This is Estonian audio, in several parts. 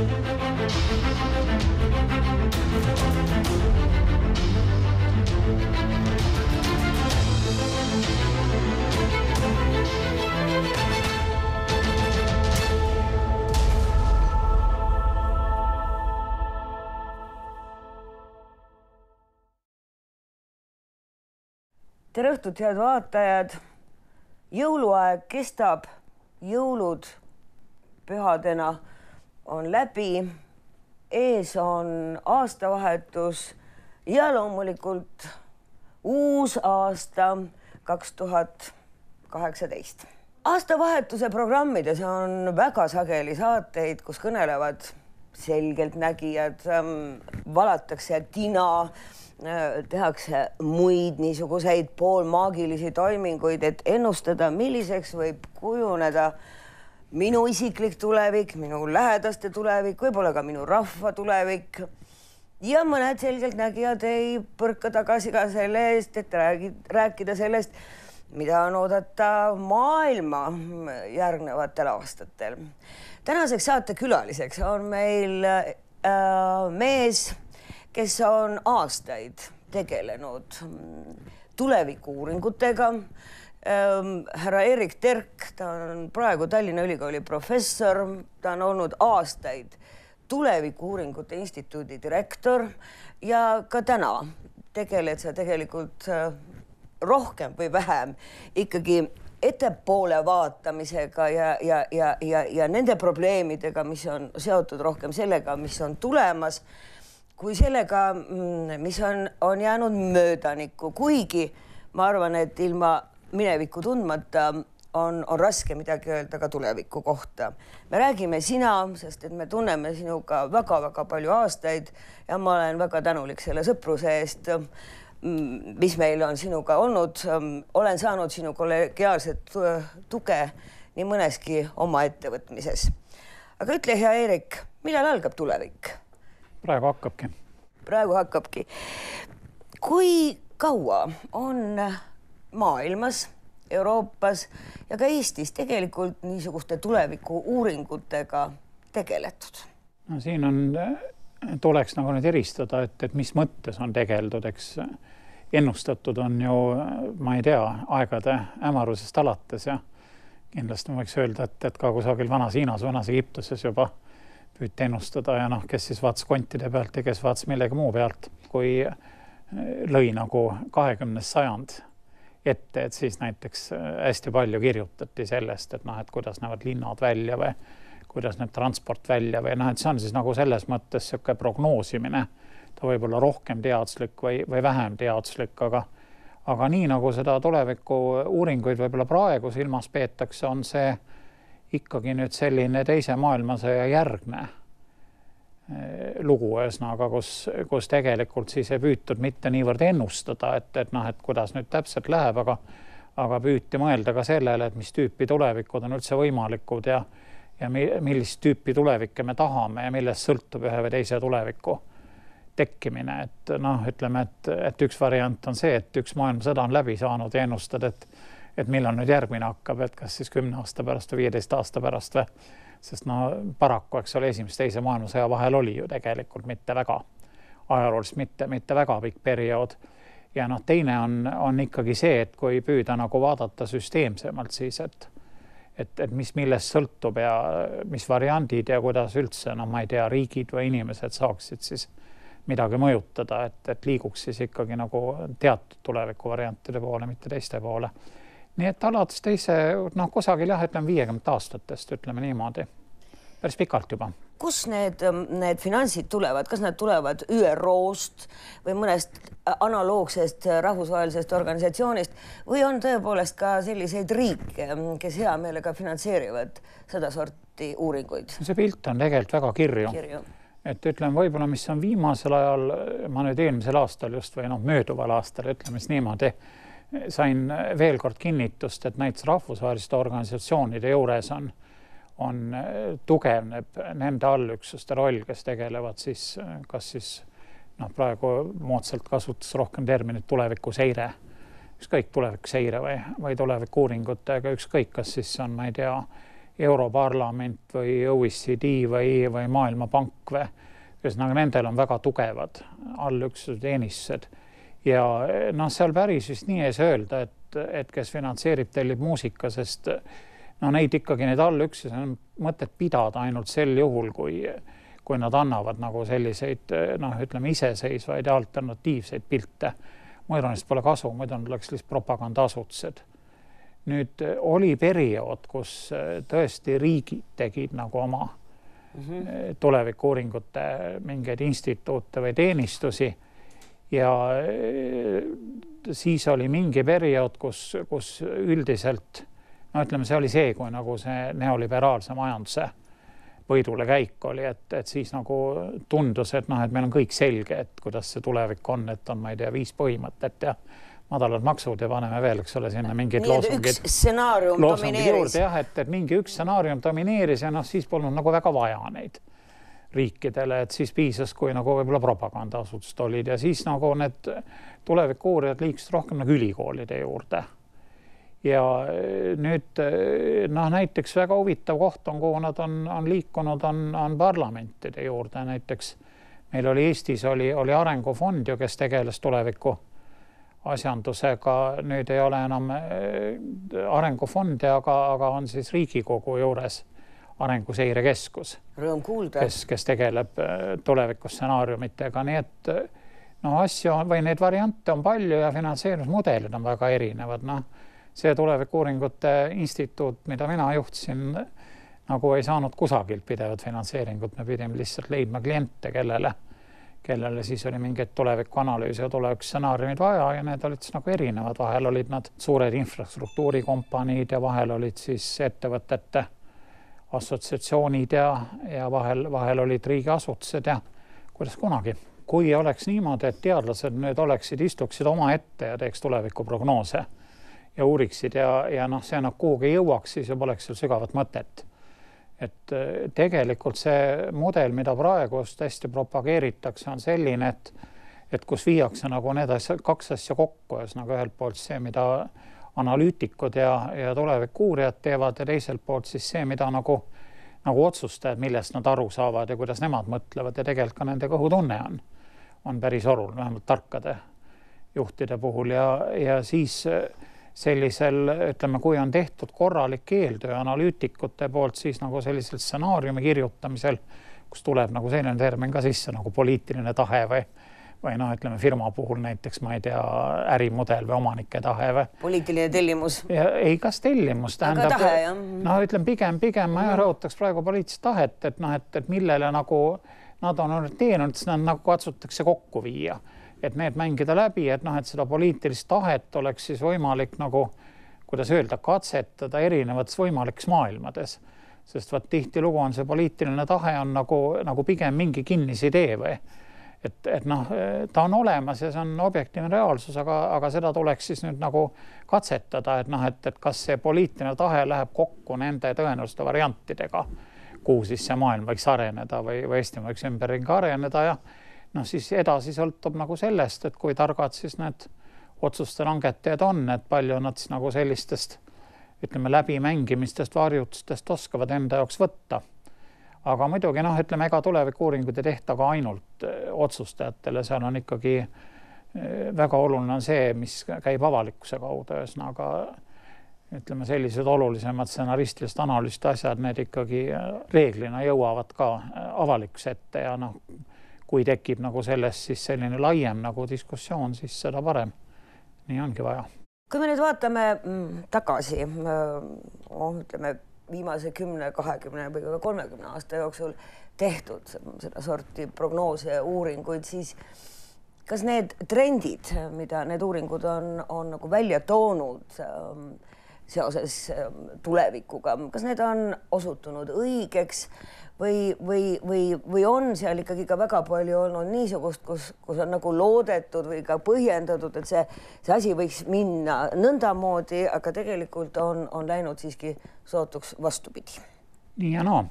tere õhtut, head vaatajad. jõuluaeg kestab, jõulud pühadena on läbi. ees on aastavahetus ja loomulikult uus aasta kaks tuhat kaheksateist. aastavahetuse programmides on väga sageli saateid, kus kõnelevad selgeltnägijad, valatakse tina Äh, tehakse muid niisuguseid poolmaagilisi toiminguid, et ennustada, milliseks võib kujuneda minu isiklik tulevik, minu lähedaste tulevik, võib-olla ka minu rahva tulevik. ja mõned selgeltnägijad ei põrka tagasi ka selle eest, et räägi, rääkida sellest, mida on oodata maailma järgnevatel aastatel. tänaseks saatekülaliseks on meil äh, mees kes on aastaid tegelenud tulevikuuuringutega ähm, härra Erik Terk, ta on praegu Tallinna Ülikooli professor, ta on olnud aastaid Tulevikuuuringute Instituudi direktor ja ka täna tegeled sa tegelikult äh, rohkem või vähem ikkagi ettepoole vaatamisega ja, ja, ja, ja, ja nende probleemidega, mis on seotud rohkem sellega, mis on tulemas kui sellega, mm, mis on, on jäänud möödanikku, kuigi ma arvan, et ilma minevikku tundmata on, on raske midagi öelda ka tuleviku kohta. me räägime sina, sest et me tunneme sinuga väga-väga palju aastaid ja ma olen väga tänulik selle sõpruse eest, mis meil on sinuga olnud. olen saanud sinu kollegiaalset tuge nii mõneski oma ettevõtmises. aga ütle, hea Eerik, millal algab tulevik? praegu hakkabki. praegu hakkabki. kui kaua on maailmas, Euroopas ja ka Eestis tegelikult niisuguste tulevikuuuringutega tegeletud? no siin on, tuleks nagu nüüd eristada, et, et mis mõttes on tegeldud, eks ennustatud on ju, ma ei tea, aegade hämarusest alates ja kindlasti ma võiks öelda, et, et ka kusagil vanas Hiinas, vanas Egiptuses juba püüti ennustada ja noh, kes siis vaatas kontide pealt ja kes vaatas millegi muu pealt, kui lõi nagu kahekümnes sajand ette, et siis näiteks eh, hästi palju kirjutati sellest, et noh, et kuidas näevad linnad välja või kuidas näeb transport välja või noh, et see on siis nagu selles mõttes niisugune prognoosimine, ta võib olla rohkem teaduslik või, või vähem teaduslik, aga aga nii nagu seda tuleviku uuringuid võib-olla praegu silmas peetakse, on see ikkagi nüüd selline Teise maailmasõja järgne lugu, ühesõnaga, kus, kus tegelikult siis ei püütud mitte niivõrd ennustada, et, et noh, et kuidas nüüd täpselt läheb, aga aga püüti mõelda ka sellele, et mis tüüpi tulevikud on üldse võimalikud ja ja millist tüüpi tulevikke me tahame ja millest sõltub ühe või teise tuleviku tekkimine, et noh, ütleme, et, et üks variant on see, et üks maailmasõda on läbi saanud ja ennustad, et et millal nüüd järgmine hakkab, et kas siis kümne aasta pärast või viieteist aasta pärast või, sest no paraku, eks ole, esimese-teise maailmasõja vahel oli ju tegelikult mitte väga, ajalooliselt mitte, mitte väga pikk periood. ja noh, teine on, on ikkagi see, et kui püüda nagu vaadata süsteemsemalt, siis et et, et mis millest sõltub ja mis variandid ja kuidas üldse, no ma ei tea, riigid või inimesed saaksid siis midagi mõjutada, et, et liiguks siis ikkagi nagu teatud tulevikuvariantide poole, mitte teiste poole nii et alates teise, noh, kusagil jah, ütleme viiekümnendate aastatest, ütleme niimoodi, päris pikalt juba. kus need, need finantsid tulevad, kas nad tulevad ÜRO-st või mõnest analoogsest rahvusvahelisest organisatsioonist või on tõepoolest ka selliseid riike, kes hea meelega finantseerivad sedasorti uuringuid? see pilt on tegelikult väga kirju, kirju et ütleme, võib-olla, mis on viimasel ajal, ma nüüd eelmisel aastal just või noh, mööduval aastal ütleme siis niimoodi sain veel kord kinnitust, et näiteks rahvusvaheliste organisatsioonide juures on, on, tugevneb nende allüksuste roll, kes tegelevad siis kas siis noh, praegu moodsalt kasutas rohkem terminit tulevikuseire, ükskõik tulevikuseire või, või tulevikuuuringutega, ükskõik, kas siis on, ma ei tea, Europarlament või OECD või, või Maailmapank või ühesõnaga, nendel on väga tugevad allüksused, teenistused ja noh, seal päris vist nii ei saa öelda, et, et kes finantseerib, tellib muusika, sest no neid ikkagi, neid allüksusi on mõtet pidada ainult sel juhul, kui, kui nad annavad nagu selliseid noh, ütleme iseseisvaid ja alternatiivseid pilte. muidu neist pole kasu, muidu nad oleks lihtsalt propagandaasutused. nüüd oli periood, kus tõesti riigid tegid nagu oma mm -hmm. tulevikuuuringute mingeid instituute või teenistusi ja siis oli mingi periood, kus, kus üldiselt no ütleme, see oli see, kui nagu see neoliberaalse majanduse võidule käik oli, et, et siis nagu tundus, et noh, et meil on kõik selge, et kuidas see tulevik on, et on, ma ei tea, viis põhimõtet ja madalad maksud ja paneme veel, eks ole, sinna mingid loosungid. stsenaarium domineeris. jah, et, et mingi üks stsenaarium domineeris ja noh, siis polnud nagu väga vaja neid riikidele, et siis piisas, kui nagu võib-olla propagandaasutused olid. Ja siis nagu need tulevikuuurijad liikusid rohkem nagu ülikoolide juurde. Ja eh, nüüd eh, noh, näiteks väga huvitav koht on, kuhu nad on, on liikunud, on, on parlamentide juurde, näiteks meil oli Eestis oli, oli arengufond ju, kes tegeles tuleviku asjandusega, nüüd ei ole enam eh, arengufondi, aga, aga on siis Riigikogu juures Arenguseire Keskus. Rõõm kuulda. kes, kes tegeleb tulevikustsenaariumitega, nii et noh, asju või neid variante on palju ja finantseerimismudelid on väga erinevad, noh see Tulevikuuuringute Instituut, mida mina juhtisin, nagu ei saanud kusagilt pidevat finantseeringut, me pidime lihtsalt leidma kliente, kellele, kellele siis oli mingeid tulevikuanalüüse ja tulevikustsenaariumid vaja ja need olid siis nagu erinevad, vahel olid nad suured infrastruktuurikompaniid ja vahel olid siis ettevõtete assotsiatsioonid ja, ja vahel, vahel olid riigiasutused ja kuidas kunagi kui oleks niimoodi, et teadlased nüüd oleksid, istuksid omaette ja teeks tulevikuprognoose ja uuriksid ja, ja noh, see noh, kuhugi jõuaks, siis ju poleks seal sügavat mõtet. et äh, tegelikult see mudel, mida praegu just hästi propageeritakse, on selline, et et kus viiakse nagu need asjad, kaks asja kokku, ühesõnaga ühelt poolt see, mida analüütikud ja, ja tulevikuuurijad teevad ja teiselt poolt siis see, mida nagu, nagu otsustajad, millest nad aru saavad ja kuidas nemad mõtlevad ja tegelikult ka nende kõhutunne on, on päris oluline, vähemalt tarkade juhtide puhul. Ja, ja siis äh, sellisel, ütleme, kui on tehtud korralik eeltöö analüütikute poolt, siis nagu sellisel stsenaariumi kirjutamisel, kus tuleb nagu selline termin ka sisse nagu poliitiline tahe või või noh, ütleme firma puhul näiteks ma ei tea, ärimudel või omanike tahe või. poliitiline tellimus. ei, kas tellimus tähendab, noh, ütleme pigem, pigem ma rõhutaks praegu poliitilist tahet, et noh, et, et millele nagu nad on orienteerunud, siis nad nagu katsutakse kokku viia et need mängida läbi, et noh, et seda poliitilist tahet oleks siis võimalik nagu, kuidas öelda, katsetada erinevates võimalikes maailmades. sest vot tihtilugu on see poliitiline tahe on nagu, nagu pigem mingi kinnisidee või et, et noh, ta on olemas ja see on objektiivne reaalsus, aga, aga seda tuleks siis nüüd nagu katsetada, et noh, et, et kas see poliitiline tahe läheb kokku nende tõenäoliste variantidega, kuhu siis see maailm võiks areneda või, või Eesti võiks ümberringi areneda ja noh, siis edasi sõltub nagu sellest, et kui targad siis need otsuste langetajad on, et palju nad siis nagu sellistest ütleme läbimängimistest, varjutustest oskavad enda jaoks võtta. Aga muidugi noh, ütleme ega tulevikuuuringuid ei tehta ka ainult eh, otsustajatele, seal on ikkagi eh, väga oluline on see, mis käib avalikkuse kaudu, ühesõnaga ütleme, sellised olulisemad stsenaristilised analüüsid, asjad, need ikkagi eh, reeglina jõuavad ka avalikkuse ette ja noh, kui tekib nagu sellest siis selline laiem nagu diskussioon, siis seda parem. nii ongi vaja. kui me nüüd vaatame mm, tagasi, noh, ütleme viimase kümne, kahekümne või ka kolmekümne aasta jooksul tehtud sedasorti prognoose ja uuringuid, siis kas need trendid, mida need uuringud on, on nagu välja toonud ähm, seoses ähm, tulevikuga, kas need on osutunud õigeks või, või, või, või on seal ikkagi ka väga palju olnud niisugust, kus, kus on nagu loodetud või ka põhjendatud, et see, see asi võiks minna nõndamoodi, aga tegelikult on, on läinud siiski sootuks vastupidi. nii ja naa no.,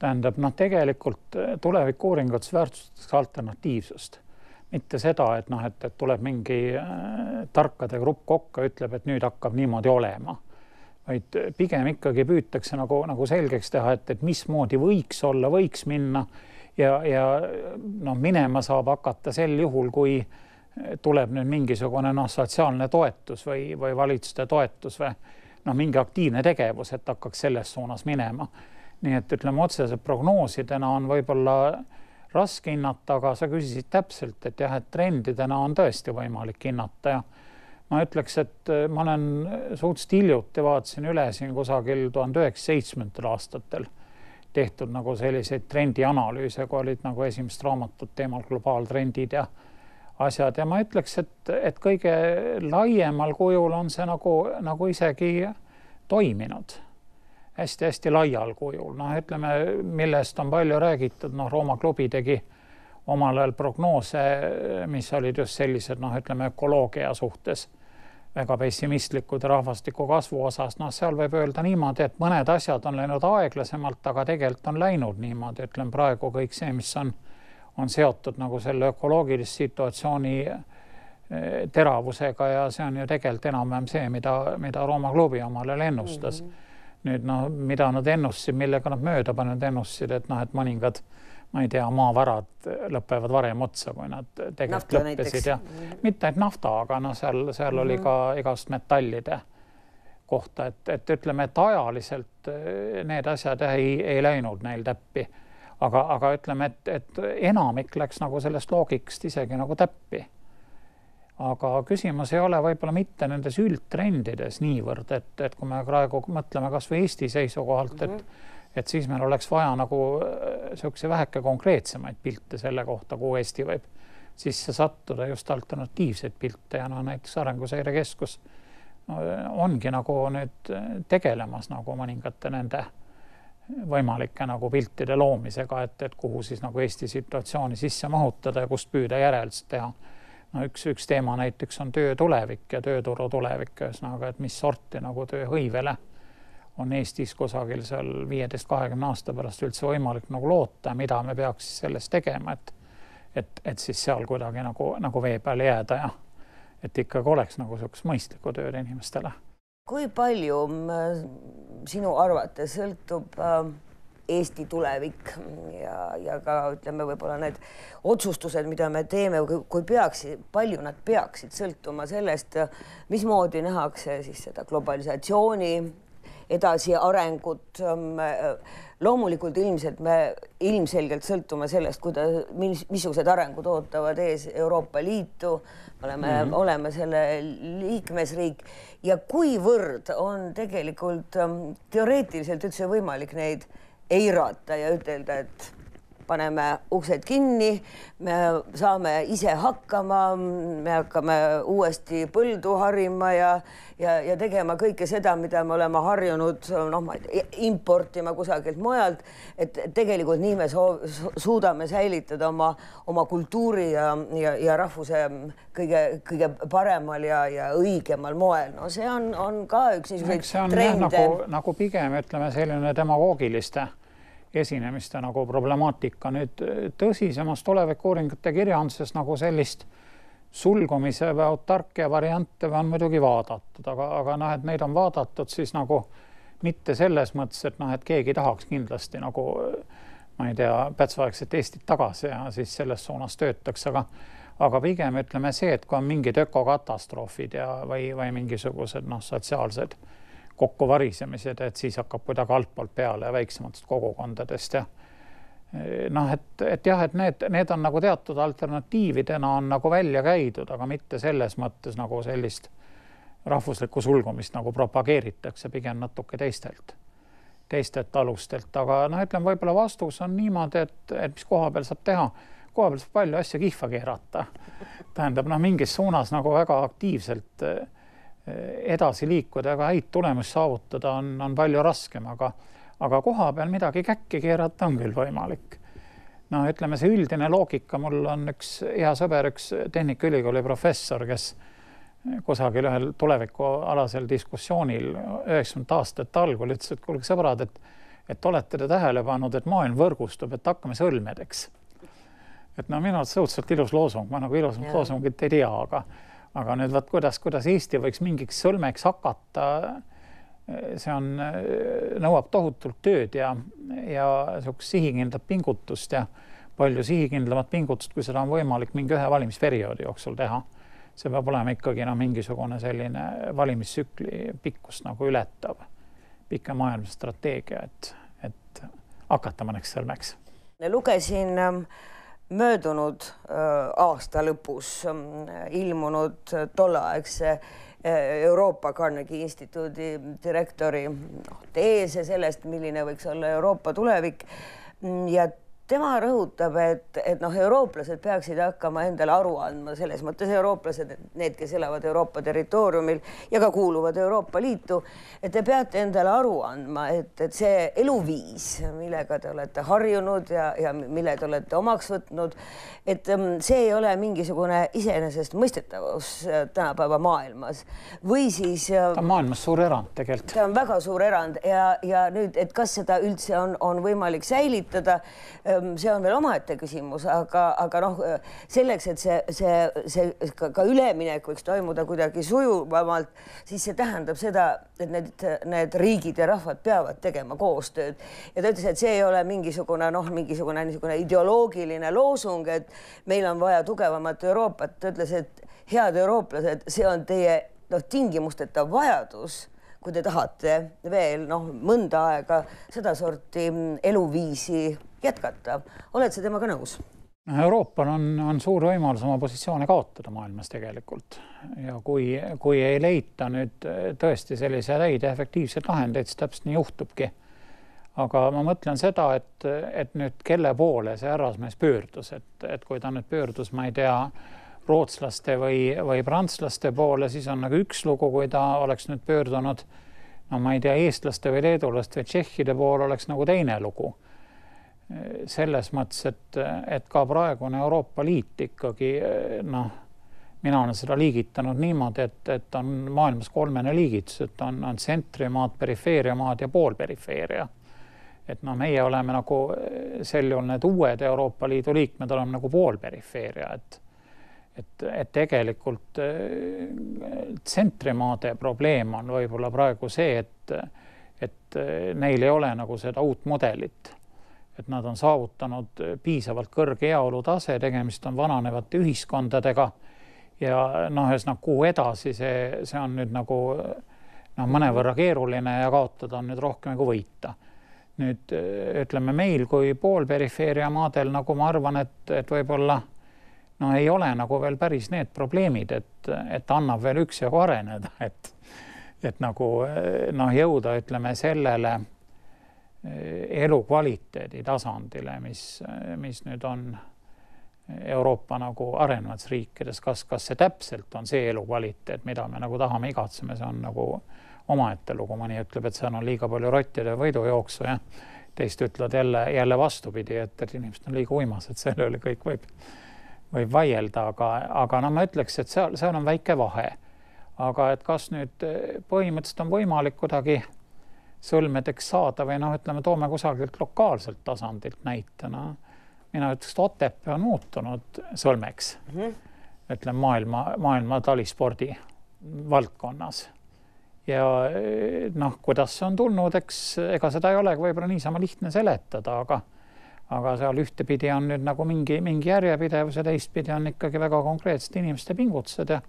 tähendab noh, tegelikult eh, tulevikuuuringutes väärtustatakse alternatiivsust, mitte seda, et noh, et, et tuleb mingi äh, tarkade grupp kokku, ütleb, et nüüd hakkab niimoodi olema vaid pigem ikkagi püütakse nagu, nagu selgeks teha, et, et mismoodi võiks olla, võiks minna ja, ja noh, minema saab hakata sel juhul, kui tuleb nüüd mingisugune noh, sotsiaalne toetus või, või valitsuste toetus või noh, mingi aktiivne tegevus, et hakkaks selles suunas minema. nii et ütleme otseselt prognoosidena on võib-olla raske hinnata, aga sa küsisid täpselt, et jah, et trendidena on tõesti võimalik hinnata ja ma ütleks, et äh, ma olen suhteliselt hiljuti vaatasin üle siin kusagil tuhande üheksasaja seitsmendatel aastatel tehtud nagu selliseid trendianalüüse, kui olid nagu esimesed raamatud teemal globaaltrendid ja asjad. Ja ma ütleks, et, et kõige laiemal kujul on see nagu, nagu isegi toiminud. Hästi-hästi laial kujul, noh, ütleme, millest on palju räägitud, noh, Rooma klubi tegi omal ajal prognoose, mis olid just sellised, noh, ütleme ökoloogia suhtes väga pessimistlikud rahvastiku kasvu osas, noh, seal võib öelda niimoodi, et mõned asjad on läinud aeglasemalt, aga tegelikult on läinud niimoodi, ütleme praegu kõik see, mis on, on seotud nagu selle ökoloogilise situatsiooni eh, teravusega ja see on ju tegelikult enam-vähem see, mida, mida Rooma klubi omal ajal ennustas mm. -hmm. nüüd noh, mida nad ennustasid, millega nad mööda pannud ennustasid, et noh, et mõningad ma ei tea, maavarad lõpevad varem otsa, kui nad tegelikult nafta lõppesid ja -hmm. mitte ainult nafta, aga noh, seal, seal mm -hmm. oli mhm. ka igast metallide kohta, et, et ütleme, et ajaliselt eh, need asjad ei, ei läinud neil täppi. aga, aga ütleme, et, et enamik läks nagu sellest loogikast isegi nagu täppi. aga küsimus ei ole võib-olla mitte nendes üldtrendides niivõrd, et, et kui me praegu mõtleme kasvõi Eesti seisukohalt mm, -hmm. et mhm et siis meil oleks vaja nagu niisuguse äh, väheke konkreetsemaid pilte selle kohta, kuhu Eesti võib sisse sattuda, just alternatiivseid pilte ja no näiteks Arenguseire Keskus no, ongi nagu nüüd tegelemas nagu mõningate nende võimalike nagu piltide loomisega, et, et kuhu siis nagu Eesti situatsiooni sisse mahutada ja kust püüda järeldust teha. no üks, üks teema näiteks on töö tulevik ja tööturu tulevik, ühesõnaga, et mis sorti nagu tööhõivele on Eestis kusagil seal viieteist, kahekümne aasta pärast üldse võimalik nagu loota, mida me peaks siis selles tegema, et et, et siis seal kuidagi nagu, nagu vee peale jääda ja et ikkagi oleks nagu niisugust mõistlikku tööd inimestele. kui palju sinu arvates sõltub äh, Eesti tulevik ja, ja ka ütleme, võib-olla need otsustused, mida me teeme, kui peaks, palju nad peaksid sõltuma sellest, mismoodi nähakse siis seda globalisatsiooni edasiarengut. Ähm, loomulikult ilmselt me ilmselgelt sõltume sellest, kuidas, mis, missugused arengud ootavad ees Euroopa Liitu. me oleme mm, -hmm. oleme selle liikmesriik ja kuivõrd on tegelikult ähm, teoreetiliselt üldse võimalik neid eirata ja ütelda, et paneme uksed kinni, me saame ise hakkama, me hakkame uuesti põldu harima ja, ja, ja tegema kõike seda, mida me oleme harjunud, noh, ma ei tea, importima kusagilt mujalt. et tegelikult nii me soov, suudame säilitada oma, oma kultuuri ja, ja, ja rahvuse kõige-kõige paremal ja, ja õigemal moel. no see on, on ka üks niisuguseid trende. nagu, nagu pigem ütleme selline demagoogiliste esinemiste nagu problemaatika. nüüd tõsisemas tulevikuuuringute kirjanduses nagu sellist sulgumise või autarkia variante on muidugi vaadatud, aga, aga noh, et neid on vaadatud siis nagu mitte selles mõttes, et noh, et keegi tahaks kindlasti nagu ma ei tea, pätsuaegset Eestit tagasi ja siis selles suunas töötaks, aga aga pigem ütleme see, et kui on mingid ökokatastroofid ja, või, või mingisugused noh, sotsiaalsed kokkuvarisemised, et siis hakkab kuidagi altpoolt peale väiksematest kogukondadest ja noh, et, et jah, et need, need on nagu teatud alternatiividena on nagu välja käidud, aga mitte selles mõttes nagu sellist rahvuslikku sulgumist nagu propageeritakse, pigem natuke teistelt, teistelt alustelt, aga noh, ütleme võib-olla vastus on niimoodi, et, et mis koha peal saab teha, koha peal saab palju asju kihva keerata. tähendab noh, mingis suunas nagu väga aktiivselt eh, edasi liikuda, aga häid tulemusi saavutada on, on palju raskem, aga aga koha peal midagi käkki keerata on küll võimalik. no ütleme, see üldine loogika, mul on üks hea sõber, üks Tehnikaülikooli professor, kes kusagil ühel tulevikualasel diskussioonil üheksakümnendate aastate algul ütles, et kuulge sõbrad, et et olete te tähele pannud, et maailm võrgustub, et hakkame sõlmedeks. et no minu arust õudselt ilus loosung, ma nagu ilusamat loosungit ei tea, aga aga nüüd vot kuidas, kuidas Eesti võiks mingiks sõlmeks hakata see on, nõuab tohutult tööd ja, ja niisugust sihikindlat pingutust ja palju sihikindlamat pingutust, kui seda on võimalik mingi ühe valimisperioodi jooksul teha. see peab olema ikkagi noh, mingisugune selline valimistsükli pikkust nagu ületav pikemaajaline strateegia, et, et hakata mõneks sõlmeks. lugesin ähm, möödunud äh, aasta lõpus ähm, ilmunud tolleaegse äh, Euroopa Carnegie Instituudi direktori teese sellest, milline võiks olla Euroopa tulevik. Ja tema rõhutab, et, et noh, eurooplased peaksid hakkama endale aru andma selles mõttes eurooplased, need, kes elavad Euroopa territooriumil ja ka kuuluvad Euroopa Liitu, et te peate endale aru andma, et, et see eluviis, millega te olete harjunud ja, ja mille te olete omaks võtnud, et mm, see ei ole mingisugune iseenesestmõistetavus äh, tänapäeva maailmas või siis. ta on maailmas suur erand tegelikult. ta on väga suur erand ja, ja nüüd, et kas seda üldse on, on võimalik säilitada Ehm, see on veel omaette küsimus, aga, aga noh, selleks, et see, see, see ka, ka üleminek võiks toimuda kuidagi sujuvamalt, siis see tähendab seda, et need, need riigid ja rahvad peavad tegema koostööd. ja ta ütles, et see ei ole mingisugune noh, mingisugune niisugune ideoloogiline loosung, et meil on vaja tugevamat Euroopat. ta ütles, et head eurooplased, see on teie noh, tingimusteta vajadus kui te tahate veel noh, mõnda aega sedasorti eluviisi jätkata. oled sa temaga nõus? Euroopal on, on suur võimalus oma positsioone kaotada maailmas tegelikult ja kui, kui ei leita nüüd tõesti selliseid häid ja efektiivseid lahendeid, siis täpselt nii juhtubki. aga ma mõtlen seda, et, et nüüd kelle poole see härrasmees pöördus, et, et kui ta nüüd pöördus, ma ei tea, rootslaste või, või prantslaste poole, siis on nagu üks lugu, kui ta oleks nüüd pöördunud no ma ei tea, eestlaste või leedulaste või tšehhide poole oleks nagu teine lugu selles mõttes, et, et ka praegune Euroopa Liit ikkagi noh, mina olen seda liigitanud niimoodi, et, et on maailmas kolmene liigitus, et on, on tsentrimaad, perifeeriamaad ja poolperifeeria. et noh, meie oleme nagu sel juhul need uued Euroopa Liidu liikmed oleme nagu poolperifeeria, et et, et tegelikult tsentrimaade probleem on võib-olla praegu see, et, et neil ei ole nagu seda uut mudelit et nad on saavutanud piisavalt kõrge heaolu tase, tegemist on vananevate ühiskondadega ja noh, ühesõnaga kuhu edasi, see, see on nüüd nagu noh, mõnevõrra keeruline ja kaotada on nüüd rohkem kui võita. nüüd ütleme meil kui poolperifeeria maadel, nagu ma arvan, et, et võib-olla no ei ole nagu veel päris need probleemid, et, et annab veel üksjagu areneda, et et nagu noh, jõuda, ütleme sellele elukvaliteedi tasandile, mis, mis nüüd on Euroopa nagu arenevates riikides, kas, kas see täpselt on see elukvaliteet, mida me nagu tahame, igatseme, see on nagu omaette lugu, mõni ütleb, et seal on liiga palju rottide võidujooksu ja teist ütlevad jälle, jälle vastupidi, et, et inimesed on liiga uimased, selle üle kõik võib, võib vaielda, aga, aga no ma ütleks, et seal, seal on väike vahe. aga et kas nüüd põhimõtteliselt on võimalik kuidagi sõlmedeks saada või noh, ütleme, toome kusagilt lokaalselt tasandilt näitena. mina ütleks, et Otepää on muutunud sõlmeks mm. -hmm. ütleme maailma, maailma talispordi valdkonnas. ja noh, kuidas see on tulnud, eks ega seda ei olegi võib-olla niisama lihtne seletada, aga aga seal ühtepidi on nüüd nagu mingi, mingi järjepidevus ja teistpidi on ikkagi väga konkreetsed inimeste pingutused ja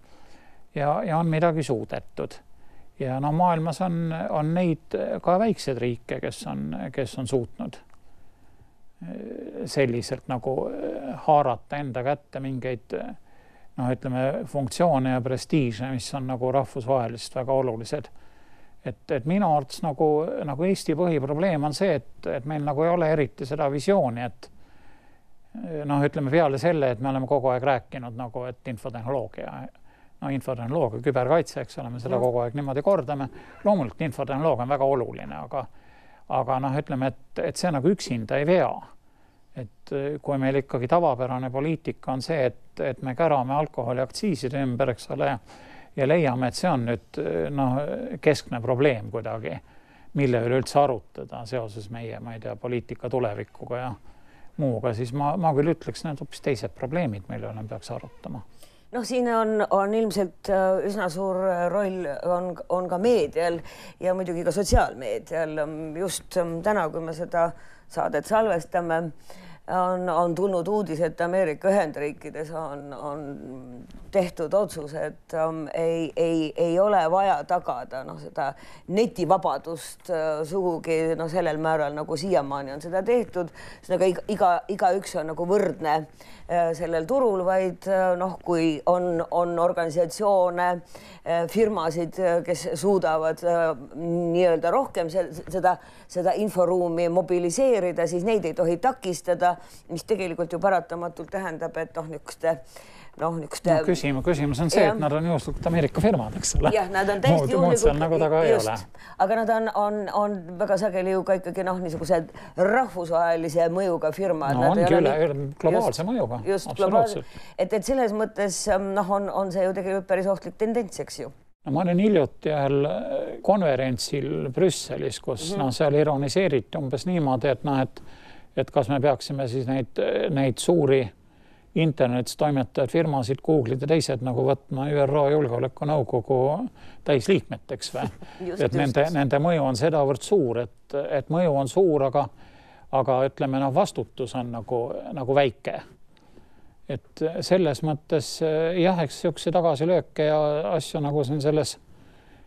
ja, ja on midagi suudetud ja no maailmas on, on neid ka väikseid riike, kes on, kes on suutnud eh, selliselt nagu eh, haarata enda kätte mingeid noh, ütleme funktsioone ja prestiiže, mis on nagu rahvusvahelist väga olulised. et, et minu arvates nagu, nagu Eesti põhiprobleem on see, et, et meil nagu ei ole eriti seda visiooni, et eh, noh, ütleme peale selle, et me oleme kogu aeg rääkinud nagu, et infotehnoloogia no infotehnoloogia, küberkaitse, eks ole, me seda kogu aeg niimoodi kordame. loomulikult infotehnoloogia on väga oluline, aga, aga noh, ütleme, et, et see nagu üksinda ei vea. et äh, kui meil ikkagi tavapärane poliitika on see, et, et me kärame alkoholiaktsiiside ümber, eks ole, ja leiame, et see on nüüd äh, noh, keskne probleem kuidagi, mille üle üldse arutada seoses meie, ma ei tea, poliitika tulevikuga ja muuga, siis ma, ma küll ütleks, need hoopis teised probleemid, mille üle me peaks arutama noh, siin on, on ilmselt äh, üsna suur roll on, on ka meedial ja muidugi ka sotsiaalmeedial. just ähm, täna, kui me seda saadet salvestame on, on tulnud uudis, et Ameerika Ühendriikides on, on tehtud otsus, et um, ei, ei, ei ole vaja tagada noh, seda netivabadust uh, sugugi noh, sellel määral nagu siiamaani on seda tehtud. ühesõnaga iga, iga, igaüks on nagu võrdne uh, sellel turul, vaid uh, noh, kui on, on organisatsioone uh,, firmasid, kes suudavad uh, nii-öelda rohkem seda, seda inforuumi mobiliseerida, siis neid ei tohi takistada mis tegelikult ju paratamatult tähendab, et noh, niisuguste noh, niisuguste no,. küsimus, küsimus on see, et nad on juhuslikult Ameerika firmad, eks ole. jah, nad on täiesti juhuslikult. nagu taga ei ole. aga nad on, on, on väga sageli ju ka ikkagi noh, niisugused rahvusvahelise mõjuga firmad. no ongi üle, üle globaalse just, mõjuga. just globaalse, et, et selles mõttes noh, on, on see ju tegelikult päris ohtlik tendents, eks ju no ma olin hiljuti ühel konverentsil Brüsselis, kus mm -hmm. noh, seal ironiseeriti umbes niimoodi, et noh, et et kas me peaksime siis neid, neid suuri internetis toimetajaid firmasid, Google'id ja teised nagu võtma ÜRO Julgeolekunõukogu täisliikmeteks või? et nende, nende mõju on sedavõrd suur, et, et mõju on suur, aga, aga ütleme, noh, vastutus on nagu, nagu väike. et selles mõttes jah, eks niisuguseid tagasilööke ja asju nagu siin selles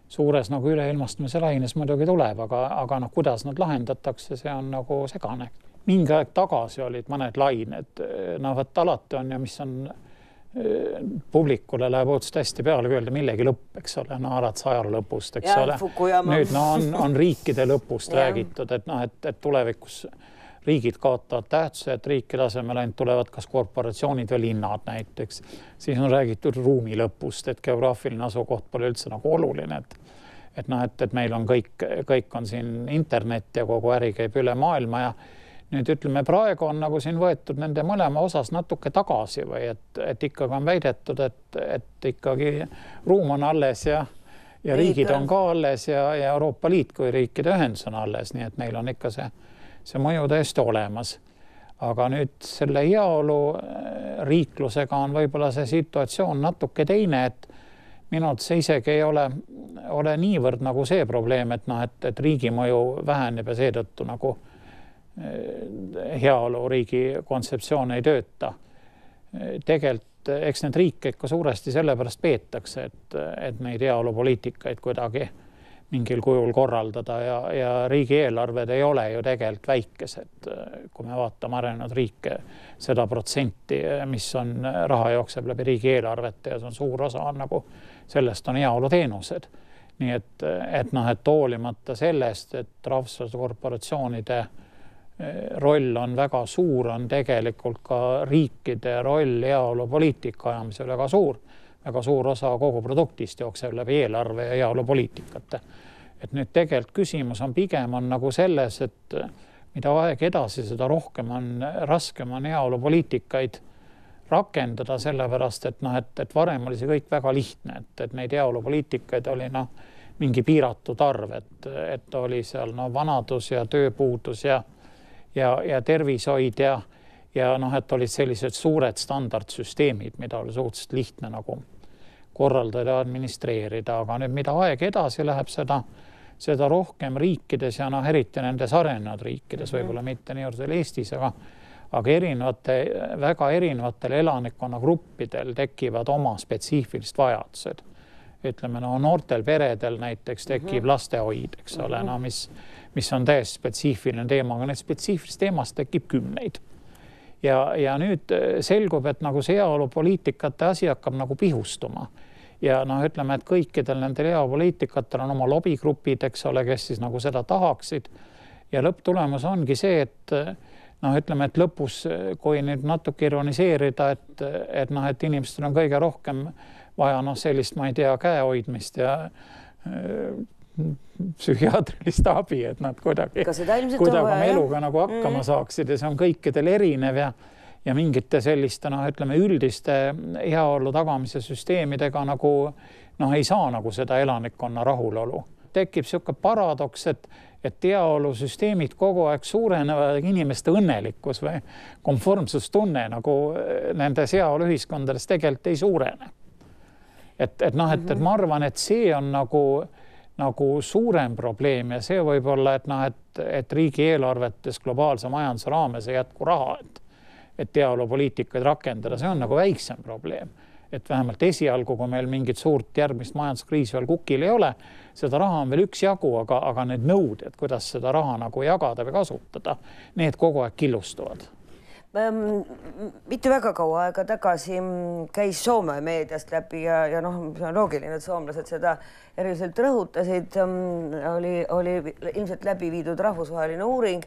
suures nagu üleilmastumise laines muidugi tuleb, aga, aga noh, kuidas nad lahendatakse, see on nagu segane mingi aeg tagasi olid mõned lained, no vot alati on ja mis on publikule läheb õudselt hästi peale, kui öelda millegi lõpp, eks ole, no alates ajaloo lõpust, eks ja, ole. nüüd no on, on riikide lõpust räägitud, et noh, et, et tulevikus riigid kaotavad tähtsuse, et riikide asemel ainult tulevad kas korporatsioonid või linnad näiteks. siis on räägitud ruumi lõpust, et geograafiline asukoht pole üldse nagu oluline, et et noh, et, et meil on kõik, kõik on siin internet ja kogu äri käib üle maailma ja nüüd ütleme, praegu on nagu siin võetud nende mõlema osas natuke tagasi või et, et ikkagi on väidetud, et, et ikkagi ruum on alles ja ja riigid on ka alles ja, ja Euroopa Liit kui riikide ühendus on alles, nii et neil on ikka see, see mõju täiesti olemas. aga nüüd selle heaolu äh, riiklusega on võib-olla see situatsioon natuke teine, et minu arvates see isegi ei ole, ole niivõrd nagu see probleem, et noh, et, et riigi mõju väheneb ja seetõttu nagu äh, heaoluriigi kontseptsioon ei tööta. Eh, tegelikult eh, eks need riike ikka suuresti sellepärast peetakse, et, et neid heaolupoliitikaid kuidagi mingil kujul korraldada ja, ja riigieelarved ei ole ju tegelikult väikesed. kui me vaatame arenenud riike, seda protsenti, mis on, raha jookseb läbi riigieelarvete ja see on suur osa on nagu sellest on heaoluteenused. nii et, et noh, et hoolimata sellest, et rahvusvaheliste korporatsioonide äh, roll on väga suur, on tegelikult ka riikide roll heaolupoliitika ajamisel väga suur. väga suur osa koguproduktist jookseb läbi eelarve ja heaolupoliitikate. et nüüd tegelikult küsimus on pigem on nagu selles, et mida aeg edasi, seda rohkem on, raskem on heaolupoliitikaid rakendada, sellepärast et noh, et, et varem oli see kõik väga lihtne, et, et neid heaolupoliitikaid oli noh, mingi piiratud arv, et, et oli seal no vanadus ja tööpuudus ja ja, ja tervishoid ja, ja noh, et olid sellised suured standardsüsteemid, mida oli suhteliselt lihtne nagu korraldada ja administreerida, aga nüüd, mida aeg edasi läheb, seda, seda rohkem riikides ja noh, eriti nendes arenenud riikides mm -hmm., võib-olla mitte niivõrd veel Eestis, aga aga erinevate, väga erinevatel elanikkonnagruppidel tekivad oma spetsiifilised vajadused. Ütleme, no noortel peredel näiteks tekib mm -hmm. lastehoid, eks ole no mis mis on täiesti spetsiifiline teema, aga neid spetsiifilist teemast tekib kümneid. ja, ja nüüd äh, selgub, et nagu see heaolupoliitikate asi hakkab nagu pihustuma ja noh, ütleme, et kõikidel nendel heaolupoliitikatel on oma lobigrupid, eks ole, kes siis nagu seda tahaksid. ja lõpptulemus ongi see, et äh, noh, ütleme, et lõpus, äh, kui nüüd natuke ironiseerida, et, et noh, et inimestel on kõige rohkem vaja noh, sellist, ma ei tea, käehoidmist ja psühhiaatrilist abi, et nad kuidagi, kuidagi oma eluga nagu hakkama mm. saaksid ja see on kõikidel erinev ja ja mingite selliste noh, ütleme üldiste heaolu tagamise süsteemidega nagu noh, ei saa nagu seda elanikkonna rahulolu tekib niisugune paradoks, et et heaolusüsteemid kogu aeg suurenevad, inimeste õnnelikkus või konformsustunne nagu nendes heaoluühiskondades tegelikult ei suurene. Et, et noh, et, et ma arvan, et see on nagu, nagu suurem probleem ja see võib olla, et noh, et, et riigieelarvetes globaalse majanduse raames ei jätku raha, et et heaolupoliitikaid rakendada, see on nagu väiksem probleem. Et vähemalt esialgu, kui meil mingit suurt järgmist majanduskriisi veel kukil ei ole, seda raha on veel üksjagu, aga, aga need nõuded, kuidas seda raha nagu jagada või kasutada, need kogu aeg killustuvad mitte väga kaua aega tagasi mm, käis Soome meediast läbi ja, ja noh, see on loogiline, et soomlased seda eriliselt rõhutasid. Oli, oli ilmselt läbi viidud rahvusvaheline uuring,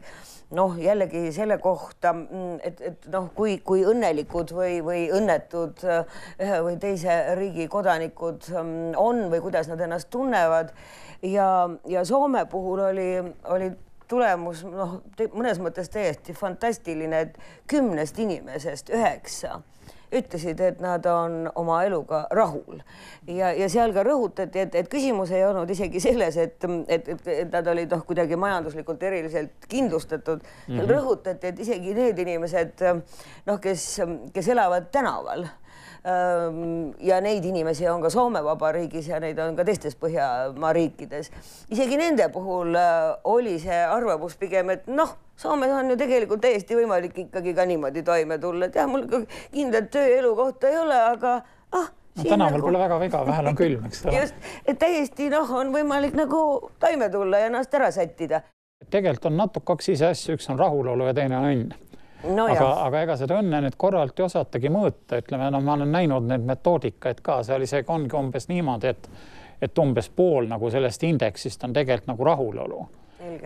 noh, jällegi selle kohta, mm, et, et noh, kui, kui õnnelikud või, või õnnetud äh, ühe või teise riigi kodanikud on või kuidas nad ennast tunnevad ja, ja Soome puhul oli, oli tulemus noh, mõnes mõttes täiesti fantastiline, et kümnest inimesest üheksa ütlesid, et nad on oma eluga rahul ja, ja seal ka rõhutati, et, et küsimus ei olnud isegi selles, et, et, et, et nad olid noh, kuidagi majanduslikult eriliselt kindlustatud mm. -hmm. rõhutati, et isegi need inimesed noh, kes, kes elavad tänaval ja neid inimesi on ka Soome Vabariigis ja neid on ka teistes Põhjamaa riikides. isegi nende puhul oli see arvamus pigem, et noh, Soomes on ju tegelikult täiesti võimalik ikkagi ka niimoodi toime tulla, et jah, mul kindlat töö ja elukohta ei ole, aga ah no tänaval nagu... pole väga viga, vähel on külm, eks ole. just, et täiesti noh, on võimalik nagu toime tulla ja ennast ära sättida. tegelikult on natuke kaks ise asja, üks on rahulolu ja teine on õnn no. aga, aga ega seda õnne nüüd korralt ei osatagi mõõta, ütleme, no ma olen näinud neid metoodikaid ka, seal isegi ongi umbes niimoodi, et et umbes pool nagu sellest indeksist on tegelikult nagu rahulolu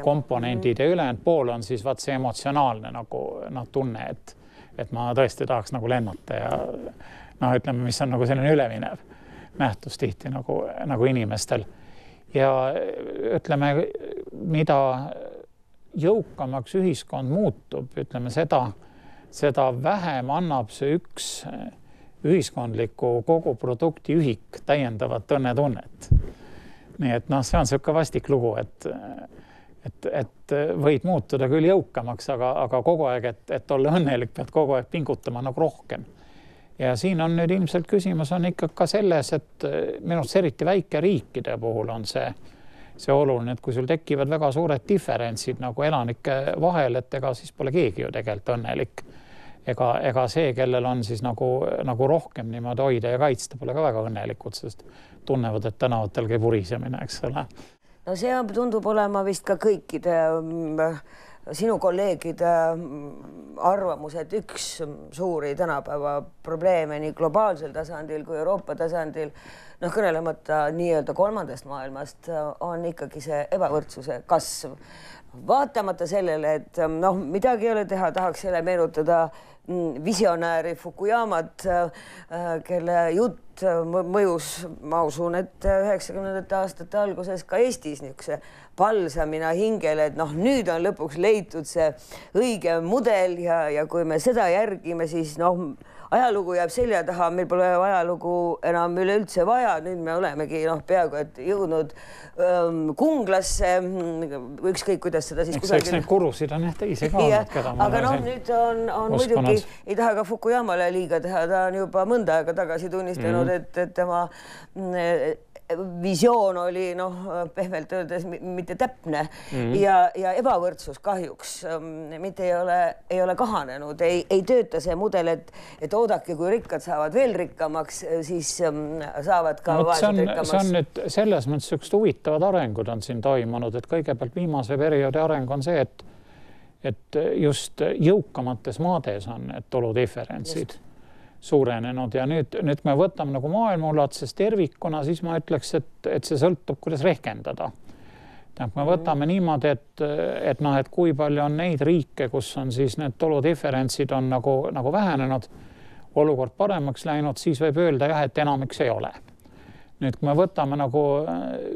komponendid mm -hmm. ja ülejäänud pool on siis vaat see emotsionaalne nagu noh, tunne, et et ma tõesti tahaks nagu lennata ja noh, ütleme, mis on nagu selline üleminev nähtus tihti nagu, nagu inimestel. ja ütleme, mida jõukamaks ühiskond muutub, ütleme seda, seda vähem annab see üks ühiskondliku koguprodukti ühik täiendavat õnnetunnet. nii et noh, see on niisugune vastik lugu, et et, et võid muutuda küll jõukamaks, aga, aga kogu aeg, et, et olla õnnelik, pead kogu aeg pingutama nagu rohkem. ja siin on nüüd ilmselt küsimus on ikka ka selles, et minu arust eriti väikeriikide puhul on see see oluline, et kui sul tekivad väga suured diferentsid nagu elanike vahel, et ega siis pole keegi ju tegelikult õnnelik. ega, ega see, kellel on siis nagu, nagu rohkem niimoodi hoida ja kaitsta, pole ka väga õnnelikud, sest tunnevad, et tänavatel käib urisemine, eks ole. no see tundub olema vist ka kõikide mm, sinu kolleegide mm, arvamus, et üks suuri tänapäeva probleeme nii globaalsel tasandil kui Euroopa tasandil, noh, kõnelemata nii-öelda kolmandast maailmast, on ikkagi see ebavõrdsuse kasv. vaatamata sellele, et noh, midagi ei ole teha, tahaks jälle meenutada mm, visionääri Fukuyamat, kelle jutt mõjus, ma usun, et üheksakümnendate aastate alguses ka Eestis niisuguse palsamina hingele, et noh, nüüd on lõpuks leitud see õige mudel ja, ja kui me seda järgime, siis noh, ajalugu jääb selja taha, meil pole ajalugu enam üleüldse vaja, nüüd me olemegi noh, peaaegu et jõudnud ähm, kunglasse, ükskõik kuidas seda siis eks, kusagil. eks neid kurusid on jah teisi ka olnud, keda ma aga noh, nüüd on, on muidugi, ei taha ka Fukuyamale liiga teha, ta on juba mõnda aega tagasi tunnistanud mm, -hmm. et, et tema mm, visioon oli noh, pehmelt öeldes mitte täpne mm -hmm. ja, ja ebavõrdsus kahjuks ähm, mitte ei ole, ei ole kahanenud, ei, ei tööta see mudel, et, et oodake, kui rikkad saavad veel rikkamaks, siis ähm, saavad ka no, vaesed rikkamaks. see on nüüd selles mõttes niisugused huvitavad arengud on siin toimunud, et kõigepealt viimase perioodi areng on see, et et just jõukamates maades on need tuludiferentsid suurenenud ja nüüd, nüüd me võtame nagu maailma ulatuses tervikuna, siis ma ütleks, et, et see sõltub, kuidas rehkendada. tähendab, me võtame niimoodi, et, et noh, et kui palju on neid riike, kus on siis need tuludiferentsid on nagu, nagu vähenenud, olukord paremaks läinud, siis võib öelda jah, et enamiks ei ole. nüüd, kui me võtame nagu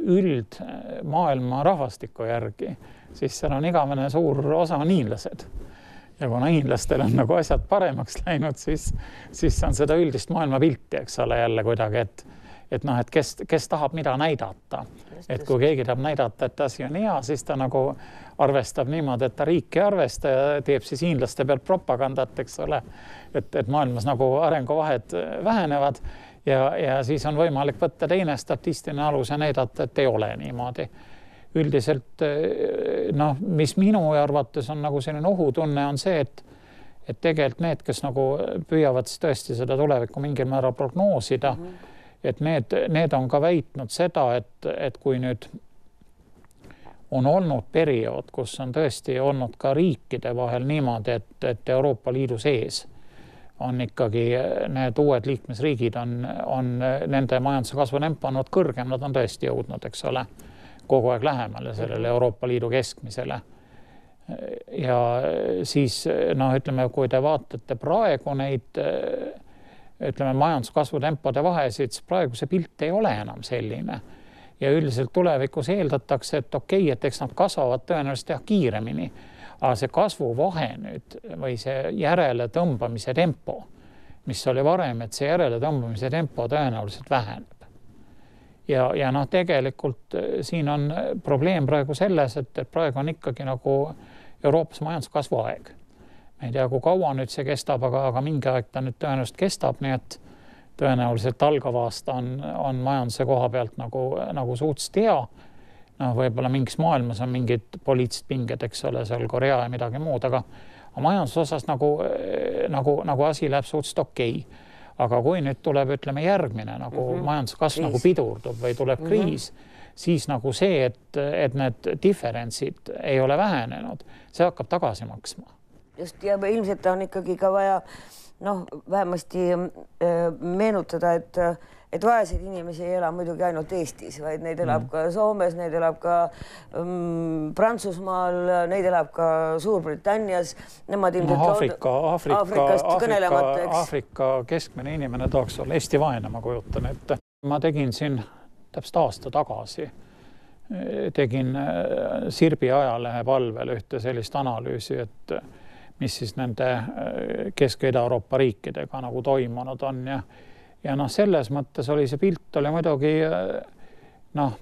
üld maailma rahvastiku järgi, siis seal on igavene suur osa on hiinlased ja kuna hiinlastel on nagu asjad paremaks läinud, siis, siis on seda üldist maailmapilti, eks ole, jälle kuidagi, et et noh, et kes, kes tahab mida näidata, et kui keegi tahab näidata, et asi on hea, siis ta nagu arvestab niimoodi, et ta riiki ei arvesta ja teeb siis hiinlaste pealt propagandat, eks ole. et, et maailmas nagu arenguvahed vähenevad ja, ja siis on võimalik võtta teine statistiline alus ja näidata, et ei ole niimoodi. Üldiselt noh, mis minu arvates on nagu selline ohutunne, on see, et et tegelikult need, kes nagu püüavad siis tõesti seda tulevikku mingil määral prognoosida mm, -hmm et need, need on ka väitnud seda, et, et kui nüüd on olnud periood, kus on tõesti olnud ka riikide vahel niimoodi, et, et Euroopa Liidu sees on ikkagi need uued liikmesriigid on, on nende majanduse kasvu tempo olnud kõrgem, nad on tõesti jõudnud, eks ole, kogu aeg lähemale sellele Euroopa Liidu keskmisele. ja siis noh, ütleme, kui te vaatate praegu neid ütleme, majanduskasvu tempode vahesid, siis praegu see pilt ei ole enam selline. ja üldiselt tulevikus eeldatakse, et okei okay,, et eks nad kasvavad tõenäoliselt jah kiiremini, aga see kasvuvahe nüüd või see järeletõmbamise tempo, mis oli varem, et see järeletõmbamise tempo tõenäoliselt väheneb. Ja, ja noh, tegelikult eh, siin on probleem praegu selles, et, et praegu on ikkagi nagu Euroopas majanduskasvu aeg ma ei tea, kui kaua nüüd see kestab, aga, aga mingi aeg ta nüüd tõenäoliselt kestab, nii et tõenäoliselt algav aasta on, on majanduse koha pealt nagu, nagu suhteliselt hea. noh, võib-olla mingis maailmas on mingid poliitilised pinged, eks ole, seal Korea ja midagi muud, aga majanduse osas nagu, nagu, nagu asi läheb suhteliselt okei okay. Aga kui nüüd tuleb, ütleme järgmine nagu mm -hmm. majanduskasv nagu pidurdub või tuleb mm -hmm. kriis, siis nagu see, et, et need diferentsid ei ole vähenenud, see hakkab tagasi maksma just ja ilmselt on ikkagi ka vaja noh, vähemasti äh, meenutada, et et vaeseid inimesi ei ela muidugi ainult Eestis, vaid neid elab mm. ka Soomes, neid elab ka um, Prantsusmaal, neid elab ka Suurbritannias. Nemad ilmselt no, Aafrika, Aafrika, eks. Aafrika keskmine inimene tahaks olla Eesti vaene, ma kujutan ette. ma tegin siin täpselt aasta tagasi tegin äh, Sirbi ajalehe palvel ühte sellist analüüsi, et mis siis nende äh, Kesk- ja Ida-Euroopa riikidega nagu toimunud on ja ja noh, selles mõttes oli see pilt oli muidugi äh, noh,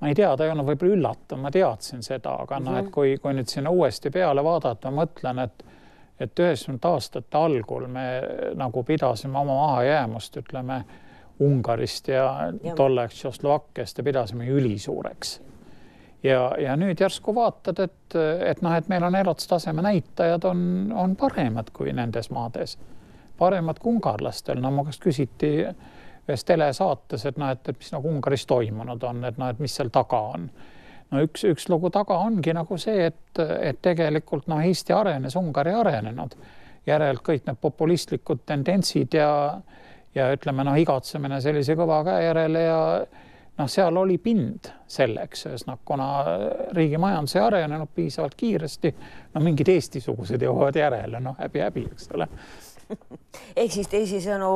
ma ei tea, ta ei olnud võib-olla üllatav, ma teadsin seda, aga noh, et mhm. kui, kui nüüd sinna uuesti peale vaadata, mõtlen, et et üheksakümnendate aastate algul me nagu pidasime oma mahajäämust, ütleme Ungarist ja, ja. tolleks Tšehhoslovakkiast ja pidasime ülisuureks ja, ja nüüd järsku vaatad, et, et noh, et meil on elatustaseme näitajad on, on paremad kui nendes maades, paremad kui ungarlastel, no mu käest küsiti ühes telesaates, et noh, et, et mis nagu Ungaris toimunud on, et noh, et mis seal taga on. no üks, üks lugu taga ongi nagu see, et, et tegelikult noh, Eesti arenes, Ungari arenenud, järelikult kõik need populistlikud tendentsid ja ja ütleme noh, igatsemine sellise kõva käe järele ja noh, seal oli pind selleks, ühesõnaga, kuna riigi majandus ei arenenud piisavalt kiiresti, no mingid Eesti-sugused jõuavad järele, noh häbi-häbi, eks ole ehk siis teisisõnu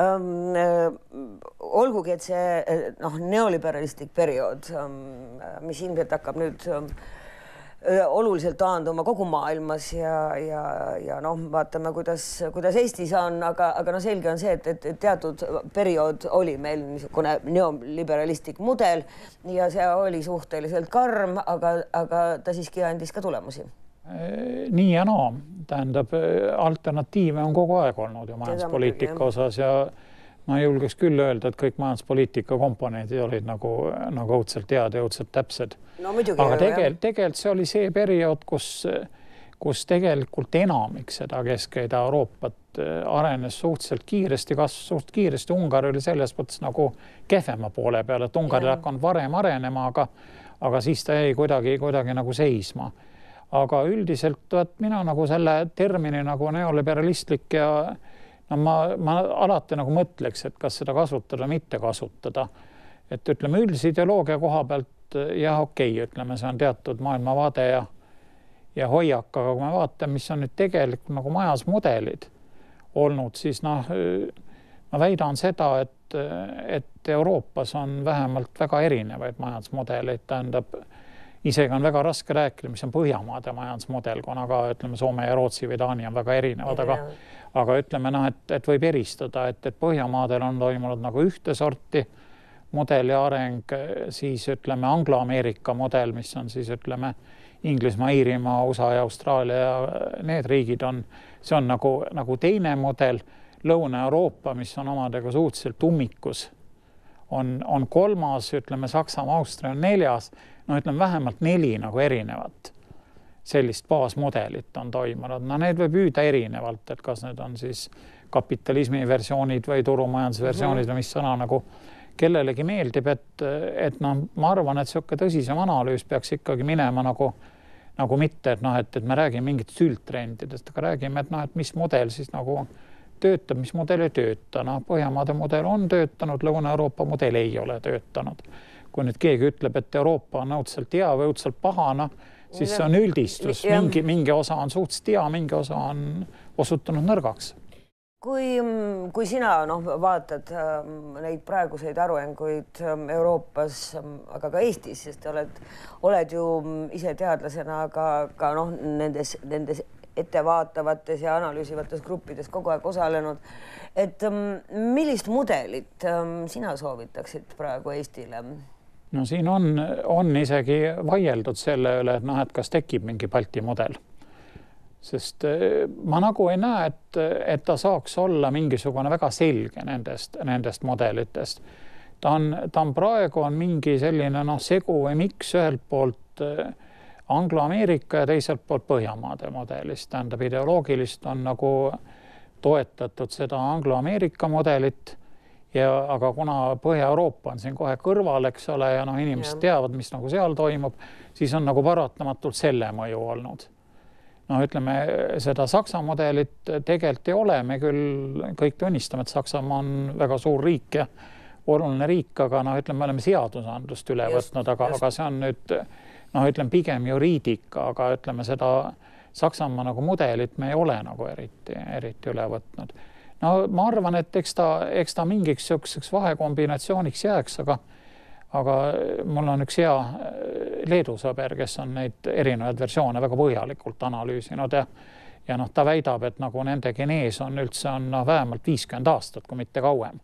ähm, äh, olgugi, et see noh, neoliberalistlik periood ähm,, mis ilmselt hakkab nüüd ähm, oluliselt taanduma kogu maailmas ja, ja, ja noh, vaatame, kuidas, kuidas Eestis on, aga, aga noh, selge on see, et, et teatud periood oli meil niisugune neoliberalistlik mudel ja see oli suhteliselt karm, aga, aga ta siiski andis ka tulemusi. Nii ja naa, tähendab alternatiive on kogu aeg olnud ju majanduspoliitika osas ja ma julgeks küll öelda, et kõik majanduspoliitika komponendid olid nagu, nagu õudselt head ja õudselt täpsed no,. aga tegelikult, tegelikult see oli see periood, kus, kus tegelikult enamik seda Kesk- ja Ida-Euroopat äh, arenes suhteliselt kiiresti, kasvas suht kiiresti. Ungari oli selles mõttes nagu kehvema poole peal, et Ungari hakanud varem arenema, aga, aga siis ta jäi kuidagi, kuidagi nagu seisma aga üldiselt vot mina nagu selle termini nagu neoliberalistlik ja no ma, ma alati nagu mõtleks, et kas seda kasutada, mitte kasutada. et ütleme üldise ideoloogia koha pealt jah, okei okay,, ütleme, see on teatud maailmavaade ja ja hoiak, aga kui me vaatame, mis on nüüd tegelikult nagu majandusmudelid olnud, siis noh, ma väidan seda, et, et Euroopas on vähemalt väga erinevaid majandusmudeleid, tähendab isegi on väga raske rääkida, mis on Põhjamaade majandusmudel, kuna ka ütleme, Soome ja Rootsi või Taani on väga erinevad, aga aga ütleme noh, et, et võib eristada, et, et Põhjamaadel on toimunud nagu ühte sorti mudeli areng, siis ütleme Anglo-Ameerika mudel, mis on siis ütleme Inglismaa, Iirimaa, USA ja Austraalia ja need riigid on, see on nagu, nagu teine mudel. Lõuna-Euroopa, mis on omadega suhteliselt ummikus, on, on kolmas, ütleme Saksamaa, Austria on neljas, no ütleme vähemalt neli nagu erinevat sellist baasmudelit on toimunud, no need võib hüüda erinevalt, et kas need on siis kapitalismi versioonid või turumajanduse versioonid mm -hmm. või mis sõna nagu kellelegi meeldib, et, et noh, ma arvan, et niisugune tõsisem analüüs peaks ikkagi minema nagu, nagu mitte, et noh, et, et me räägime mingitest üldtrendidest, aga räägime, et noh, et mis mudel siis nagu töötab, mis mudel ei tööta, noh, Põhjamaade mudel on töötanud, Lõuna-Euroopa mudel ei ole töötanud. Kui nüüd keegi ütleb, et Euroopa on õudselt hea või õudselt paha, noh siis see on üldistus, mingi, mingi osa on suhteliselt hea, mingi osa on osutunud nõrgaks. kui, kui sina noh, vaatad äh, neid praeguseid arenguid äh, Euroopas äh,, aga ka Eestis, sest oled, oled ju ise teadlasena ka, ka noh, nendes, nendes ettevaatavates ja analüüsivates gruppides kogu aeg osalenud. et ähm, millist mudelit ähm, sina soovitaksid praegu Eestile? No siin on, on isegi vaieldud selle üle, et noh, et kas tekib mingi Balti mudel. sest eh, ma nagu ei näe, et, et ta saaks olla mingisugune väga selge nendest, nendest mudelitest. ta on, ta on praegu on mingi selline noh, segu või miks ühelt poolt eh, Anglo-Ameerika ja teiselt poolt Põhjamaade mudelist, tähendab ideoloogilist on nagu toetatud seda Anglo-Ameerika mudelit ja aga kuna Põhja-Euroopa on siin kohe kõrval, eks ole, ja noh, inimesed ja. teavad, mis nagu seal toimub, siis on nagu paratamatult selle mõju olnud. noh, ütleme seda Saksa mudelit tegelikult ei ole, me küll kõik tunnistame, et Saksamaa on väga suur riik ja oluline riik, aga noh, ütleme, me oleme seadusandlust üle just, võtnud, aga, aga see on nüüd noh, ütleme pigem juriidika, aga ütleme seda Saksamaa nagu mudelit me ei ole nagu eriti, eriti üle võtnud no ma arvan, et eks ta, eks ta mingiks niisuguseks vahekombinatsiooniks jääks, aga aga mul on üks hea äh, Leedu sõber, kes on neid erinevaid versioone väga põhjalikult analüüsinud ja ja noh, ta väidab, et nagu nende genees on üldse on noh, vähemalt viiskümmend aastat, kui mitte kauem,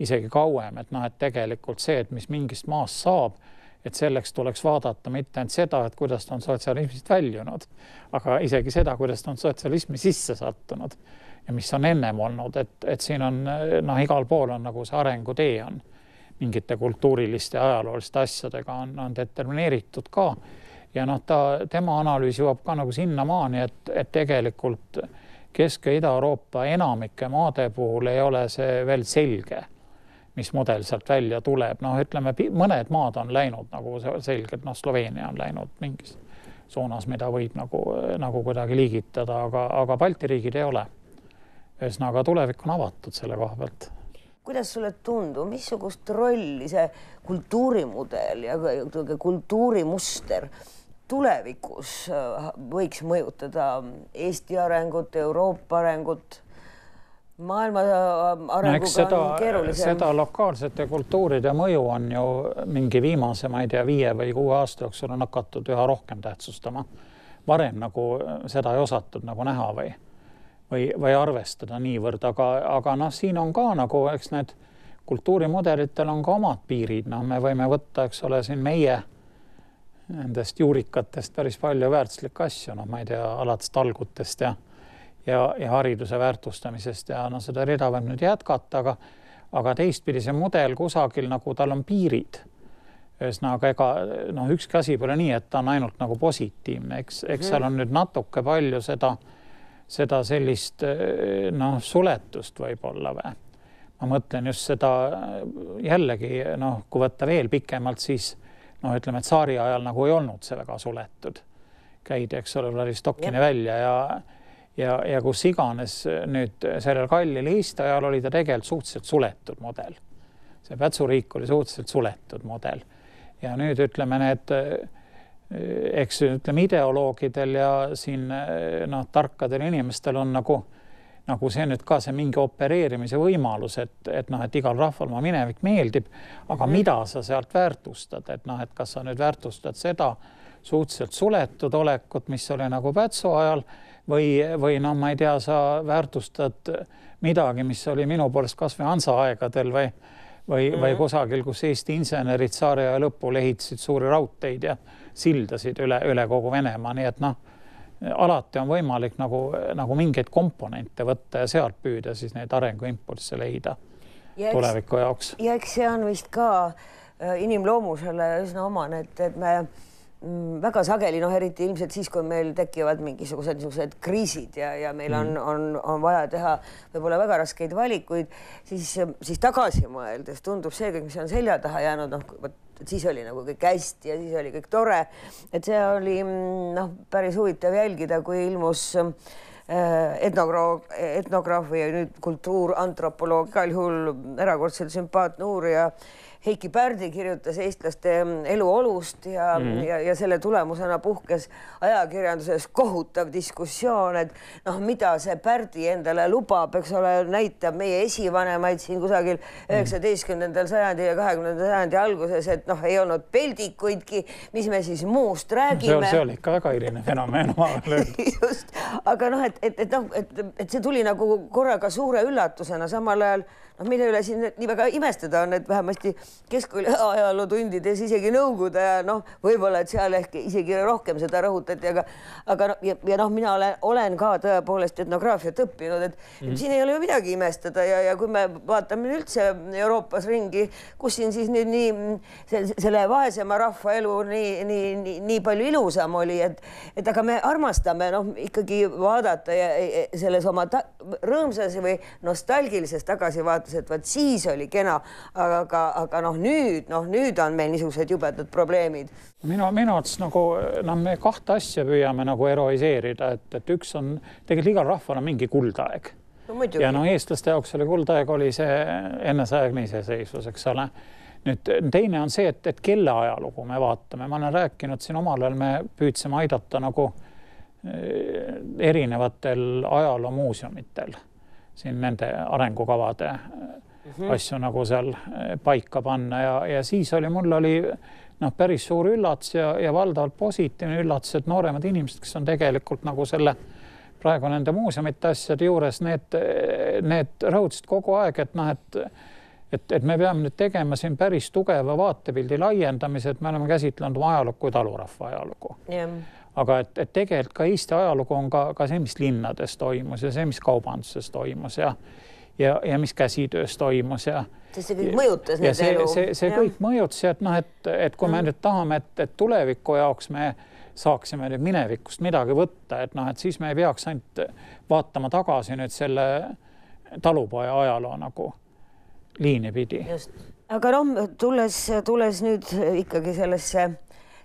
isegi kauem, et noh, et tegelikult see, et mis mingist maast saab, et selleks tuleks vaadata mitte ainult seda, et kuidas ta on sotsialismist väljunud, aga isegi seda, kuidas ta on sotsialismi sisse sattunud ja mis on ennem olnud, et, et siin on noh, igal pool on nagu see arengutee on. Mingite kultuuriliste ja ajalooliste asjadega on, on determineeritud ka. ja noh, ta, tema analüüs jõuab ka nagu sinnamaani, et, et tegelikult Kesk- ja Ida-Euroopa enamike maade puhul ei ole see veel selge, mis mudel sealt välja tuleb, noh, ütleme mõned maad on läinud nagu selgelt, noh, Sloveenia on läinud mingis suunas, mida võib nagu, nagu kuidagi liigitada, aga, aga Balti riigid ei ole ühesõnaga tulevik on avatud selle koha pealt. kuidas sulle tundub, missugust rolli see kultuurimudel ja kultuurimuster tulevikus äh, võiks mõjutada Eesti arengut, Euroopa arengut? maailma äh, arenguga no, seda, on keerulisem. seda lokaalsete kultuuride mõju on ju mingi viimase, ma ei tea, viie või kuue aasta jooksul on hakatud üha rohkem tähtsustama. varem nagu seda ei osatud nagu näha või või, või arvestada niivõrd, aga, aga noh, siin on ka nagu, eks need kultuurimudelitel on ka omad piirid, noh, me võime võtta, eks ole, siin meie nendest juurikatest päris palju väärtuslikke asju, noh, ma ei tea, alates talgutest ja ja, ja hariduse väärtustamisest ja noh, seda rida võib nüüd jätkata, aga aga teistpidi see mudel kusagil nagu tal on piirid. ühesõnaga, ega noh, ükski asi pole nii, et ta on ainult nagu positiivne, eks, eks seal on nüüd natuke palju seda äh, seda sellist eh, noh, suletust võib-olla või? ma mõtlen just seda jällegi noh, kui võtta veel pikemalt, siis noh, ütleme, et tsaari ajal nagu ei olnud see väga suletud. käidi, eks ole, Vladivostokini välja ja ja, ja kus iganes nüüd sellel kallil Eesti ajal oli ta tegelikult suhteliselt suletud mudel. see Pätsu riik oli suhteliselt suletud mudel ja nüüd ütleme, need eks ütleme, ideoloogidel ja siin noh, tarkadel inimestel on nagu, nagu see nüüd ka see mingi opereerimise võimalus, et, et noh, et igal rahval oma minevik meeldib, aga mm -hmm. mida sa sealt väärtustad, et noh, et kas sa nüüd väärtustad seda suhteliselt suletud olekut, mis oli nagu Pätsu ajal või, või noh, ma ei tea, sa väärtustad midagi, mis oli minu poolest kasvõi Hansa aegadel või või mm, -hmm. või mhm. kusagil, kus Eesti insenerid tsaariaja lõpul ehitasid suuri raudteid ja sildasid üle, üle kogu Venemaa, nii et noh, alati on võimalik nagu, nagu mingeid komponente võtta ja sealt püüda siis neid arenguimpulsse leida ja tuleviku jaoks. ja eks see on vist ka äh, inimloomusele üsna omane, et, et me väga sageli, noh, eriti ilmselt siis, kui meil tekivad mingisugused niisugused kriisid ja, ja meil on mm., on, on vaja teha võib-olla väga raskeid valikuid, siis, siis tagasi mõeldes tundub see kõik, mis on selja taha jäänud, noh, vot siis oli nagu kõik hästi ja siis oli kõik tore. et see oli mm, noh, päris huvitav jälgida, kui ilmus äh, etnograaf, etnograaf või nüüd kultuurantropoloog, igal juhul erakordselt sümpaatne uurija Heiki Pärdi kirjutas eestlaste eluolust ja mm, -hmm. ja, ja selle tulemusena puhkes ajakirjanduses kohutav diskussioon, et noh, mida see Pärdi endale lubab, eks ole, näitab meie esivanemaid siin kusagil mhm. üheksateistkümnendal sajandil ja kahekümnenda sajandi alguses, et noh, ei olnud peldikuidki, mis me siis muust räägime. see oli ikka väga eriline fenomen just, aga noh, et, et, et noh, et, et see tuli nagu korraga suure üllatusena, samal ajal noh, mille üle siin nii väga imestada on, et vähemasti keskkooli ajalootundides isegi Nõukogude ajal noh, võib-olla et seal ehk isegi rohkem seda rõhutati, aga aga noh, ja, ja noh, mina olen, olen ka tõepoolest etnograafiat õppinud, et mm. siin ei ole ju midagi imestada ja, ja kui me vaatame üldse Euroopas ringi, kus siin siis nüüd nii selle vaesema rahva elu nii, nii, nii, nii palju ilusam oli, et et aga me armastame noh, ikkagi vaadata ja, ja selles oma rõõmsas või nostalgilises tagasivaates et vot siis oli kena, aga, aga, aga noh, nüüd noh, nüüd on meil niisugused jubedad probleemid. minu, minu arvates nagu noh, me kahte asja püüame nagu eroiseerida, et, et üks on tegelikult igal rahval on mingi kuldaeg no,. ja no eestlaste jaoks oli kuldaeg, oli see ennesaegne iseseisvus, eks ole nüüd teine on see, et, et kelle ajalugu me vaatame, ma olen rääkinud siin omal ajal, me püüdsime aidata nagu eh, erinevatel ajaloomuuseumitel siin nende arengukavade mm -hmm. asju nagu seal eh, paika panna ja, ja siis oli, mul oli noh, päris suur üllatus ja, ja valdavalt positiivne üllatus, et nooremad inimesed, kes on tegelikult nagu selle praegu nende muuseumite asjade juures, need, need rõhutasid kogu aeg, et noh, et et, et me peame nüüd tegema siin päris tugeva vaatepildi laiendamise, et me oleme käsitlenud oma ajalugu kui talurahva ajalugu yeah aga et, et tegelikult ka Eesti ajalugu on ka, ka see, mis linnades toimus ja see, mis kaubanduses toimus ja ja, ja mis käsitöös toimus ja see kõik mõjutas nende see, elu. see, see ja. kõik mõjutas ja et noh, et, et kui me nüüd tahame, et, et tuleviku jaoks me saaksime nüüd minevikust midagi võtta, et noh, et siis me ei peaks ainult vaatama tagasi nüüd selle talupoja ajaloo nagu liini pidi. aga noh, tulles, tulles nüüd ikkagi sellesse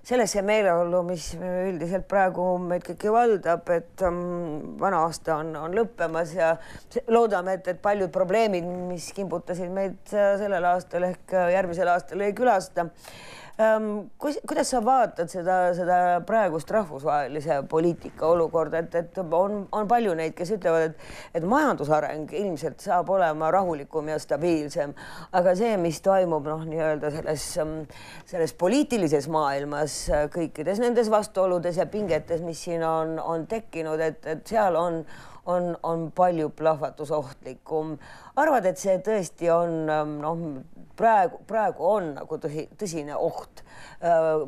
sellesse meeleollu, mis üldiselt praegu meid kõiki valdab, et um, vana aasta on, on lõppemas ja loodame, et, et paljud probleemid, mis kimbutasid meid sellel aastal ehk järgmisel aastal ei külasta Ehm, kuidas sa vaatad seda, seda praegust rahvusvahelise poliitika olukorda, et, et on, on palju neid, kes ütlevad, et, et majandusareng ilmselt saab olema rahulikum ja stabiilsem, aga see, mis toimub noh, nii-öelda selles, selles poliitilises maailmas kõikides nendes vastuoludes ja pingetes, mis siin on, on tekkinud, et, et seal on on, on palju plahvatusohtlikum. arvad, et see tõesti on noh, praegu, praegu on nagu tõsi, tõsine oht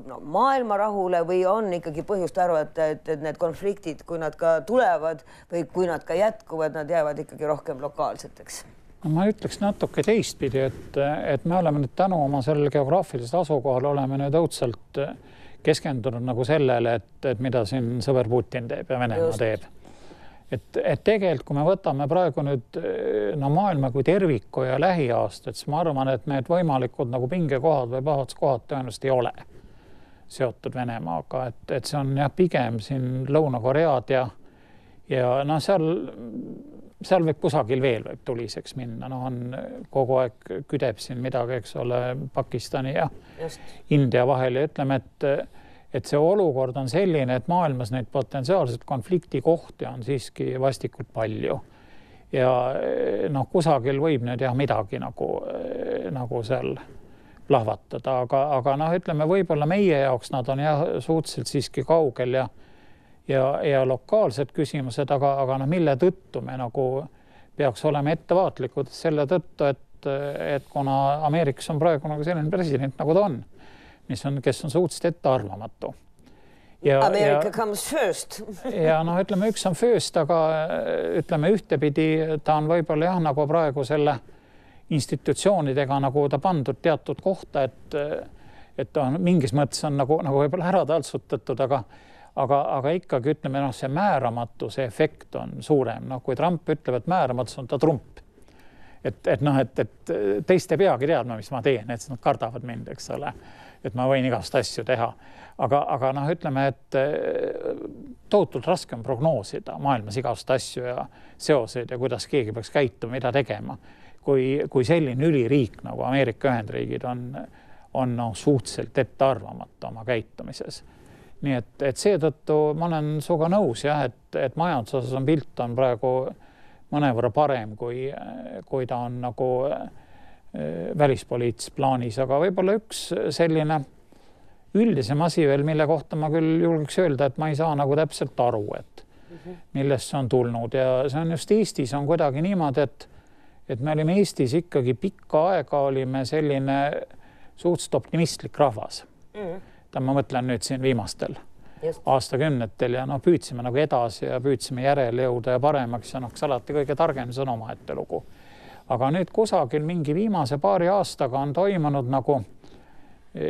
no, maailma rahule või on ikkagi põhjust arvata, et, et need konfliktid, kui nad ka tulevad või kui nad ka jätkuvad, nad jäävad ikkagi rohkem lokaalseteks? no ma ütleks natuke teistpidi, et, et me oleme nüüd tänu oma sellele geograafilisele asukohale oleme nüüd õudselt keskendunud nagu sellele, et, et mida siin sõber Putin teeb ja Venemaa teeb et, et tegelikult, kui me võtame praegu nüüd no maailma kui terviku ja lähiaastat, siis ma arvan, et need võimalikud nagu pingekohad või pahad kohad tõenäoliselt ei ole seotud Venemaaga, et, et see on jah, pigem siin Lõuna-Koread ja ja noh, seal, seal võib kusagil veel võib tuliseks minna, noh, on kogu aeg küdeb siin midagi, eks ole, Pakistani ja. India vahel ja ütleme, et et see olukord on selline, et maailmas neid potentsiaalseid konfliktikohti on siiski vastikult palju. ja noh, kusagil võib nüüd jah, midagi nagu, nagu seal plahvatada, aga, aga noh, ütleme võib-olla meie jaoks nad on jah, suhteliselt siiski kaugel ja ja, ja lokaalsed küsimused, aga, aga noh, mille tõttu me nagu peaks olema ettevaatlikud selle tõttu, et, et kuna Ameerikas on praegu nagu selline president, nagu ta on, mis on, kes on suhteliselt ettearvamatu. America ja, comes first. ja noh, ütleme, üks on first, aga ütleme ühtepidi ta on võib-olla jah, nagu praegu selle institutsioonidega nagu ta pandud teatud kohta, et et ta on mingis mõttes on nagu, nagu võib-olla ära taltsutatud, aga aga, aga ikkagi ütleme noh, see määramatuse efekt on suurem, noh, kui Trump ütleb, et määramatus on ta trump. et, et noh, et, et teist ei peagi teadma, mis ma teen, et nad kardavad mind, eks ole et ma võin igast asju teha. aga, aga noh, ütleme, et eh, tohutult raske on prognoosida maailmas igast asju ja seoseid ja kuidas keegi peaks käituma, mida tegema. kui, kui selline üliriik nagu Ameerika Ühendriigid on, on noh, suhteliselt ettearvamatu oma käitumises nii et, et seetõttu ma olen sinuga nõus jah, et, et majanduse osas on pilt on praegu mõnevõrra parem, kui, kui ta on nagu äh, välispoliitilises plaanis, aga võib-olla üks selline üldisem asi veel, mille kohta ma küll julgeks öelda, et ma ei saa nagu täpselt aru, et mhm. millest see on tulnud ja see on just Eestis on kuidagi niimoodi, et et me olime Eestis ikkagi pikka aega olime selline suhteliselt optimistlik rahvas mm. ma mõtlen nüüd siin viimastel Just. aastakümnetel ja noh, püüdsime nagu edasi ja püüdsime järele jõuda ja paremaks ja noh, kas alati kõige targem, see on omaette lugu aga nüüd kusagil mingi viimase paari aastaga on toimunud nagu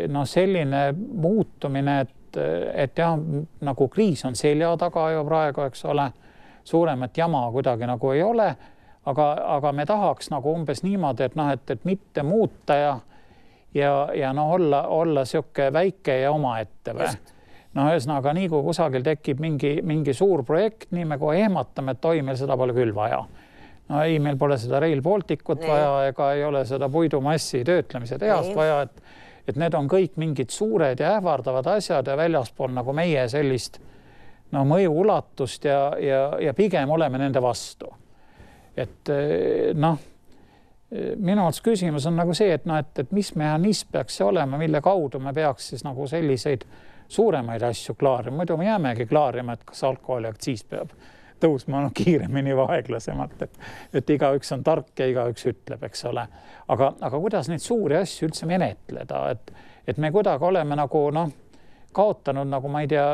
noh, selline muutumine, et, et jah, nagu kriis on selja taga ju praegu, eks ole, suuremat jama kuidagi nagu ei ole, aga, aga me tahaks nagu umbes niimoodi, et noh, et, et mitte muuta ja ja, ja noh, olla, olla niisugune väike ja omaette või? Noh, ühesõnaga nii kui kusagil tekib mingi, mingi suur projekt, nii me kohe ehmatame, et oi, meil seda pole küll vaja no ei, meil pole seda Rail Balticut nee. vaja ega ei ole seda puidumassi töötlemise tehast nee. vaja, et et need on kõik mingid suured ja ähvardavad asjad ja väljaspool nagu meie sellist no mõju ulatust ja, ja, ja pigem oleme nende vastu. et eh, noh, minu arust küsimus on nagu see, et noh, et, et mis mehhanism peaks see olema, mille kaudu me peaks siis nagu selliseid suuremaid asju klaarima, muidu me jäämegi klaarima, et kas alkoholiaktsiis peab tõusma no, kiiremini või aeglasemalt, et, et igaüks on tark ja igaüks ütleb, eks ole. aga, aga kuidas neid suuri asju üldse menetleda, et, et me kuidagi oleme nagu noh, kaotanud nagu ma ei tea,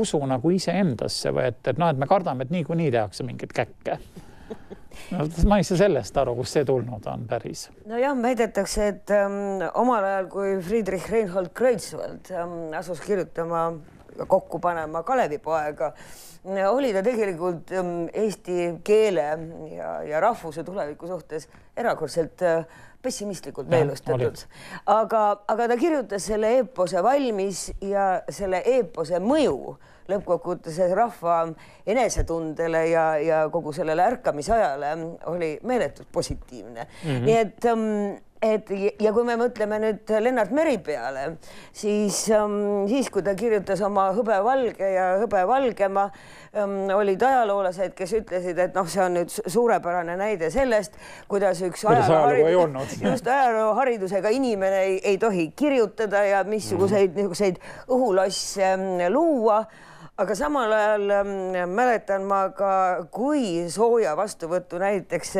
usu nagu iseendasse või et, et noh, et me kardame, et niikuinii tehakse mingeid käkke no ma ei saa sellest aru, kust see tulnud on päris. nojah, väidetakse, et ähm, omal ajal, kui Friedrich Reinhold Kreutzwald ähm, asus kirjutama, kokku panema Kalevipoega äh,, oli ta tegelikult ähm, eesti keele ja, ja rahvuse tuleviku suhtes erakordselt äh, pessimistlikult meelustatud. aga, aga ta kirjutas selle eepose valmis ja selle eepose mõju lõppkokkuvõttes rahva enesetundele ja, ja kogu sellele ärkamisajale oli meeletult positiivne mm. -hmm. nii et um, et ja kui me mõtleme nüüd Lennart Meri peale, siis um,, siis kui ta kirjutas oma Hõbe valge ja Hõbe valgema um,, olid ajaloolased, kes ütlesid, et noh, see on nüüd suurepärane näide sellest, kuidas üks ajalooharidus, just ajalooharidusega inimene ei, ei tohi kirjutada ja missuguseid mm. niisuguseid õhulosse luua aga samal ajal ähm, mäletan ma ka, kui sooja vastuvõttu näiteks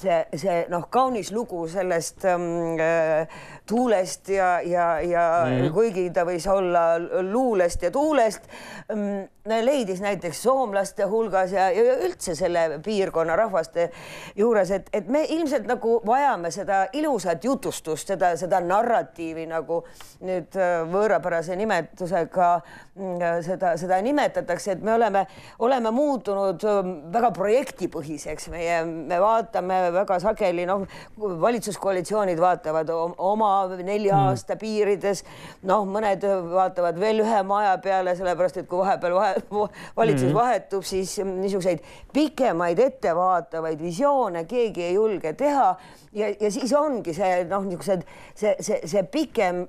see see, noh, kaunis lugu sellest ähm, äh, tuulest ja, ja, ja mm. kuigi ta võis olla luulest ja tuulest ähm,, leidis näiteks soomlaste hulgas ja, ja üldse selle piirkonna rahvaste juures, et, et me ilmselt nagu vajame seda ilusat jutustust, seda, seda narratiivi nagu nüüd äh, võõrapärase nimetusega mm, seda, seda nimetatakse, et me oleme, oleme muutunud ähm, väga projektipõhiseks, meie, me vaatame väga sageli, noh, valitsuskoalitsioonid vaatavad oma nelja mm. aasta piirides, noh, mõned vaatavad veel ühe maja peale, sellepärast et kui vahepeal vahe, valitsus mm. vahetub, siis niisuguseid pikemaid ettevaatavaid visioone keegi ei julge teha ja, ja siis ongi see noh, niisugused see, see, see pikem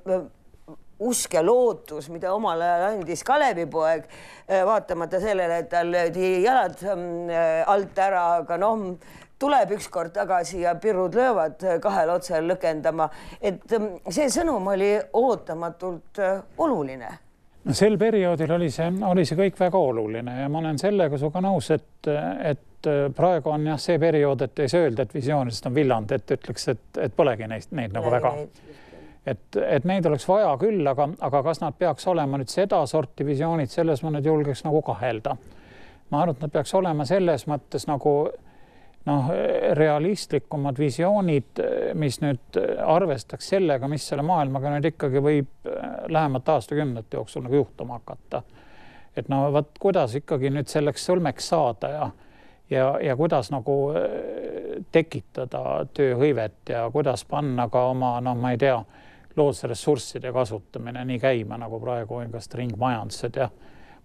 usk ja lootus, mida omal ajal andis Kalevipoeg, vaatamata sellele, et tal löödi jalad mm, alt ära, aga noh, tuleb ükskord tagasi ja pirud löövad kahel otsal lõkendama, et mm, see sõnum oli ootamatult äh, oluline no sel perioodil oli see, oli see kõik väga oluline ja ma olen sellega sinuga nõus, et, et praegu on jah, see periood, et ei saa öelda, et visioonidest on villand, et ütleks, et, et polegi neist, neid nagu väga. et, et neid oleks vaja küll, aga, aga kas nad peaks olema nüüd sedasorti visioonid, selles ma nüüd julgeks nagu kahelda. ma arvan, et nad peaks olema selles mõttes nagu noh, realistlikumad visioonid, mis nüüd arvestaks sellega, mis selle maailmaga nüüd ikkagi võib lähemate aastakümnete jooksul nagu juhtuma hakata. et no vot, kuidas ikkagi nüüd selleks sõlmeks saada ja ja, ja kuidas nagu tekitada tööhõivet ja kuidas panna ka oma noh, ma ei tea, loodusressursside kasutamine nii käima, nagu praegu on kas ringmajandused ja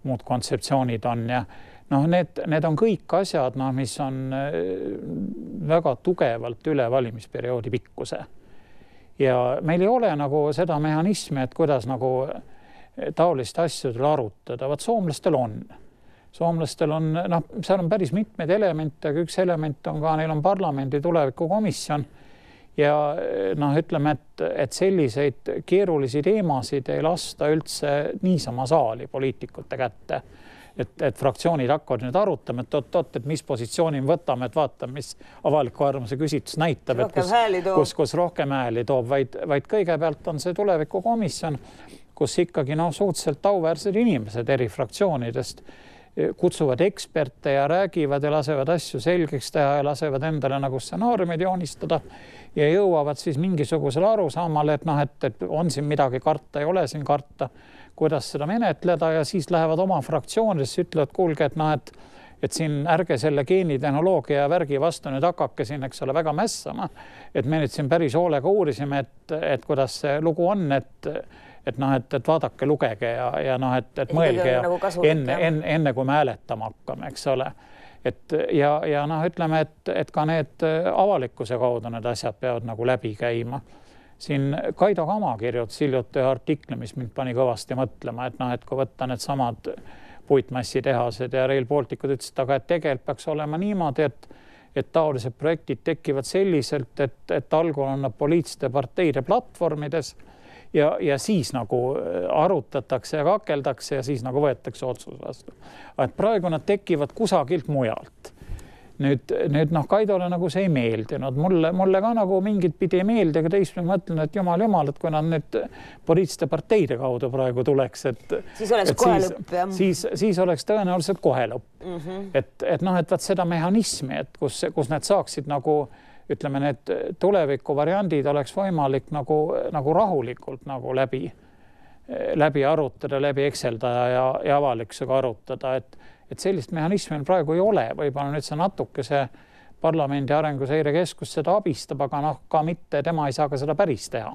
muud kontseptsioonid on ja noh, need, need on kõik asjad, noh, mis on äh, väga tugevalt üle valimisperioodi pikkuse. ja meil ei ole nagu seda mehhanismi, et kuidas nagu äh, taoliste asjadele arutada, vot soomlastel on. soomlastel on noh, seal on päris mitmeid elemente, aga üks element on ka, neil on parlamendi tulevikukomisjon ja äh, noh, ütleme, et, et selliseid keerulisi teemasid ei lasta üldse niisama saali poliitikute kätte et, et fraktsioonid hakkavad nüüd arutama, et oot-oot, et mis positsiooni me võtame, et vaatame, mis avaliku arvamuse küsitlus näitab, et kus, kus, kus rohkem hääli toob, vaid, vaid kõigepealt on see tulevikukomisjon, kus ikkagi noh, suhteliselt auväärsed inimesed eri fraktsioonidest kutsuvad eksperte ja räägivad ja lasevad asju selgeks teha ja lasevad endale nagu stsenaariumid joonistada ja jõuavad siis mingisugusele arusaamale, et noh, et, et on siin midagi karta, ei ole siin karta kuidas seda menetleda ja siis lähevad oma fraktsioonidesse, ütlevad, kuulge, et noh, et et siin ärge selle geenitehnoloogia värgi vastu nüüd hakake siin, eks ole, väga mässama. et me nüüd siin päris hoolega uurisime, et, et kuidas see lugu on, et, et noh, et, et vaadake, lugege ja, ja noh, et, et mõelge ja nagu enne, enne, enne kui me hääletama hakkame, eks ole. Et ja, ja noh, ütleme, et, et ka need avalikkuse kaudu need asjad peavad nagu läbi käima siin Kaido Kama kirjutas hiljuti ühe artikli, mis mind pani kõvasti mõtlema, et noh, et kui võtta needsamad puitmassitehased ja Rail Balticud, ütles, et aga et tegelikult peaks olema niimoodi, et et taolised projektid tekivad selliselt, et, et algul on nad poliitiliste parteide platvormides ja, ja siis nagu arutatakse ja kakeldakse ja siis nagu võetakse otsus vastu. et praegu nad tekivad kusagilt mujalt nüüd, nüüd noh, Kaidole nagu see ei meeldinud, mulle, mulle ka nagu mingit pidi ei meeldi, aga teistpidi mõtlen, et jumal, jumal, et kui nad nüüd poliitiliste parteide kaudu praegu tuleks, et. siis oleks kohe lõpp jah. siis, siis oleks tõenäoliselt kohe lõpp mm. -hmm. et, et noh, et vaat seda mehhanismi, et kus, kus need saaksid nagu ütleme, need tulevikuvariandid oleks võimalik nagu, nagu rahulikult nagu läbi, läbi arutada, läbi Exceldada ja, ja avalikkusega arutada, et et sellist mehhanismi meil praegu ei ole, võib-olla nüüd see natukese parlamendi Arenguseire Keskus seda abistab, aga noh, ka mitte, tema ei saa ka seda päris teha.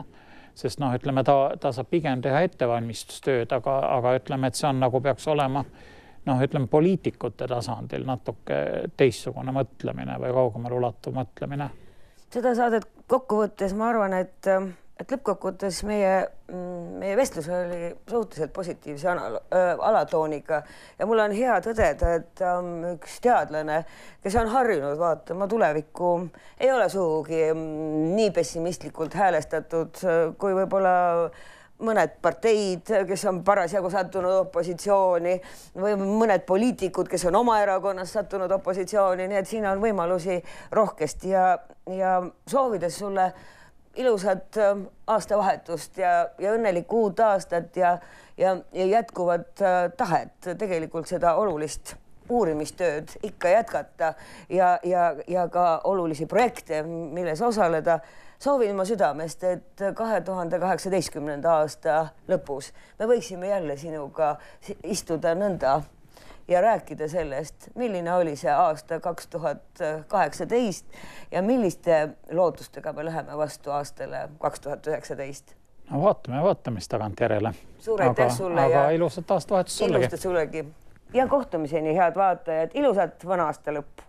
sest noh, ütleme ta, ta saab pigem teha ettevalmistustööd, aga, aga ütleme, et see on nagu peaks olema noh, ütleme poliitikute tasandil natuke teistsugune mõtlemine või kaugemale ulatuv mõtlemine. seda saadet kokku võttes ma arvan, et et lõppkokkuvõttes meie, mm, meie vestlus oli suhteliselt positiivse alatooniga. Ja mul on hea tõdeda, et um, üks teadlane, kes on harjunud vaatama tulevikku, ei ole sugugi mm, nii pessimistlikult häälestatud kui võib-olla mõned parteid, kes on parasjagu sattunud opositsiooni või mõned poliitikud, kes on oma erakonnas sattunud opositsiooni, nii et siin on võimalusi rohkesti. Ja, ja soovides sulle ilusat ähm, aastavahetust ja, ja õnnelikku uut aastat ja, ja, ja jätkuvat äh, tahet tegelikult seda olulist uurimistööd ikka jätkata ja, ja, ja ka olulisi projekte, milles osaleda. soovin ma südamest, et kahe tuhande kaheksateistkümnenda aasta lõpus me võiksime jälle sinuga istuda nõnda ja rääkida sellest, milline oli see aasta kaks tuhat kaheksateist ja milliste lootustega me läheme vastu aastale kaks tuhat üheksateist. no vaatame, vaatame siis tagantjärele. suur aitäh sulle aga ja ilusat aastavahetust sullegi. ilusat sullegi ja kohtumiseni, head vaatajad, ilusat vana aasta lõppu.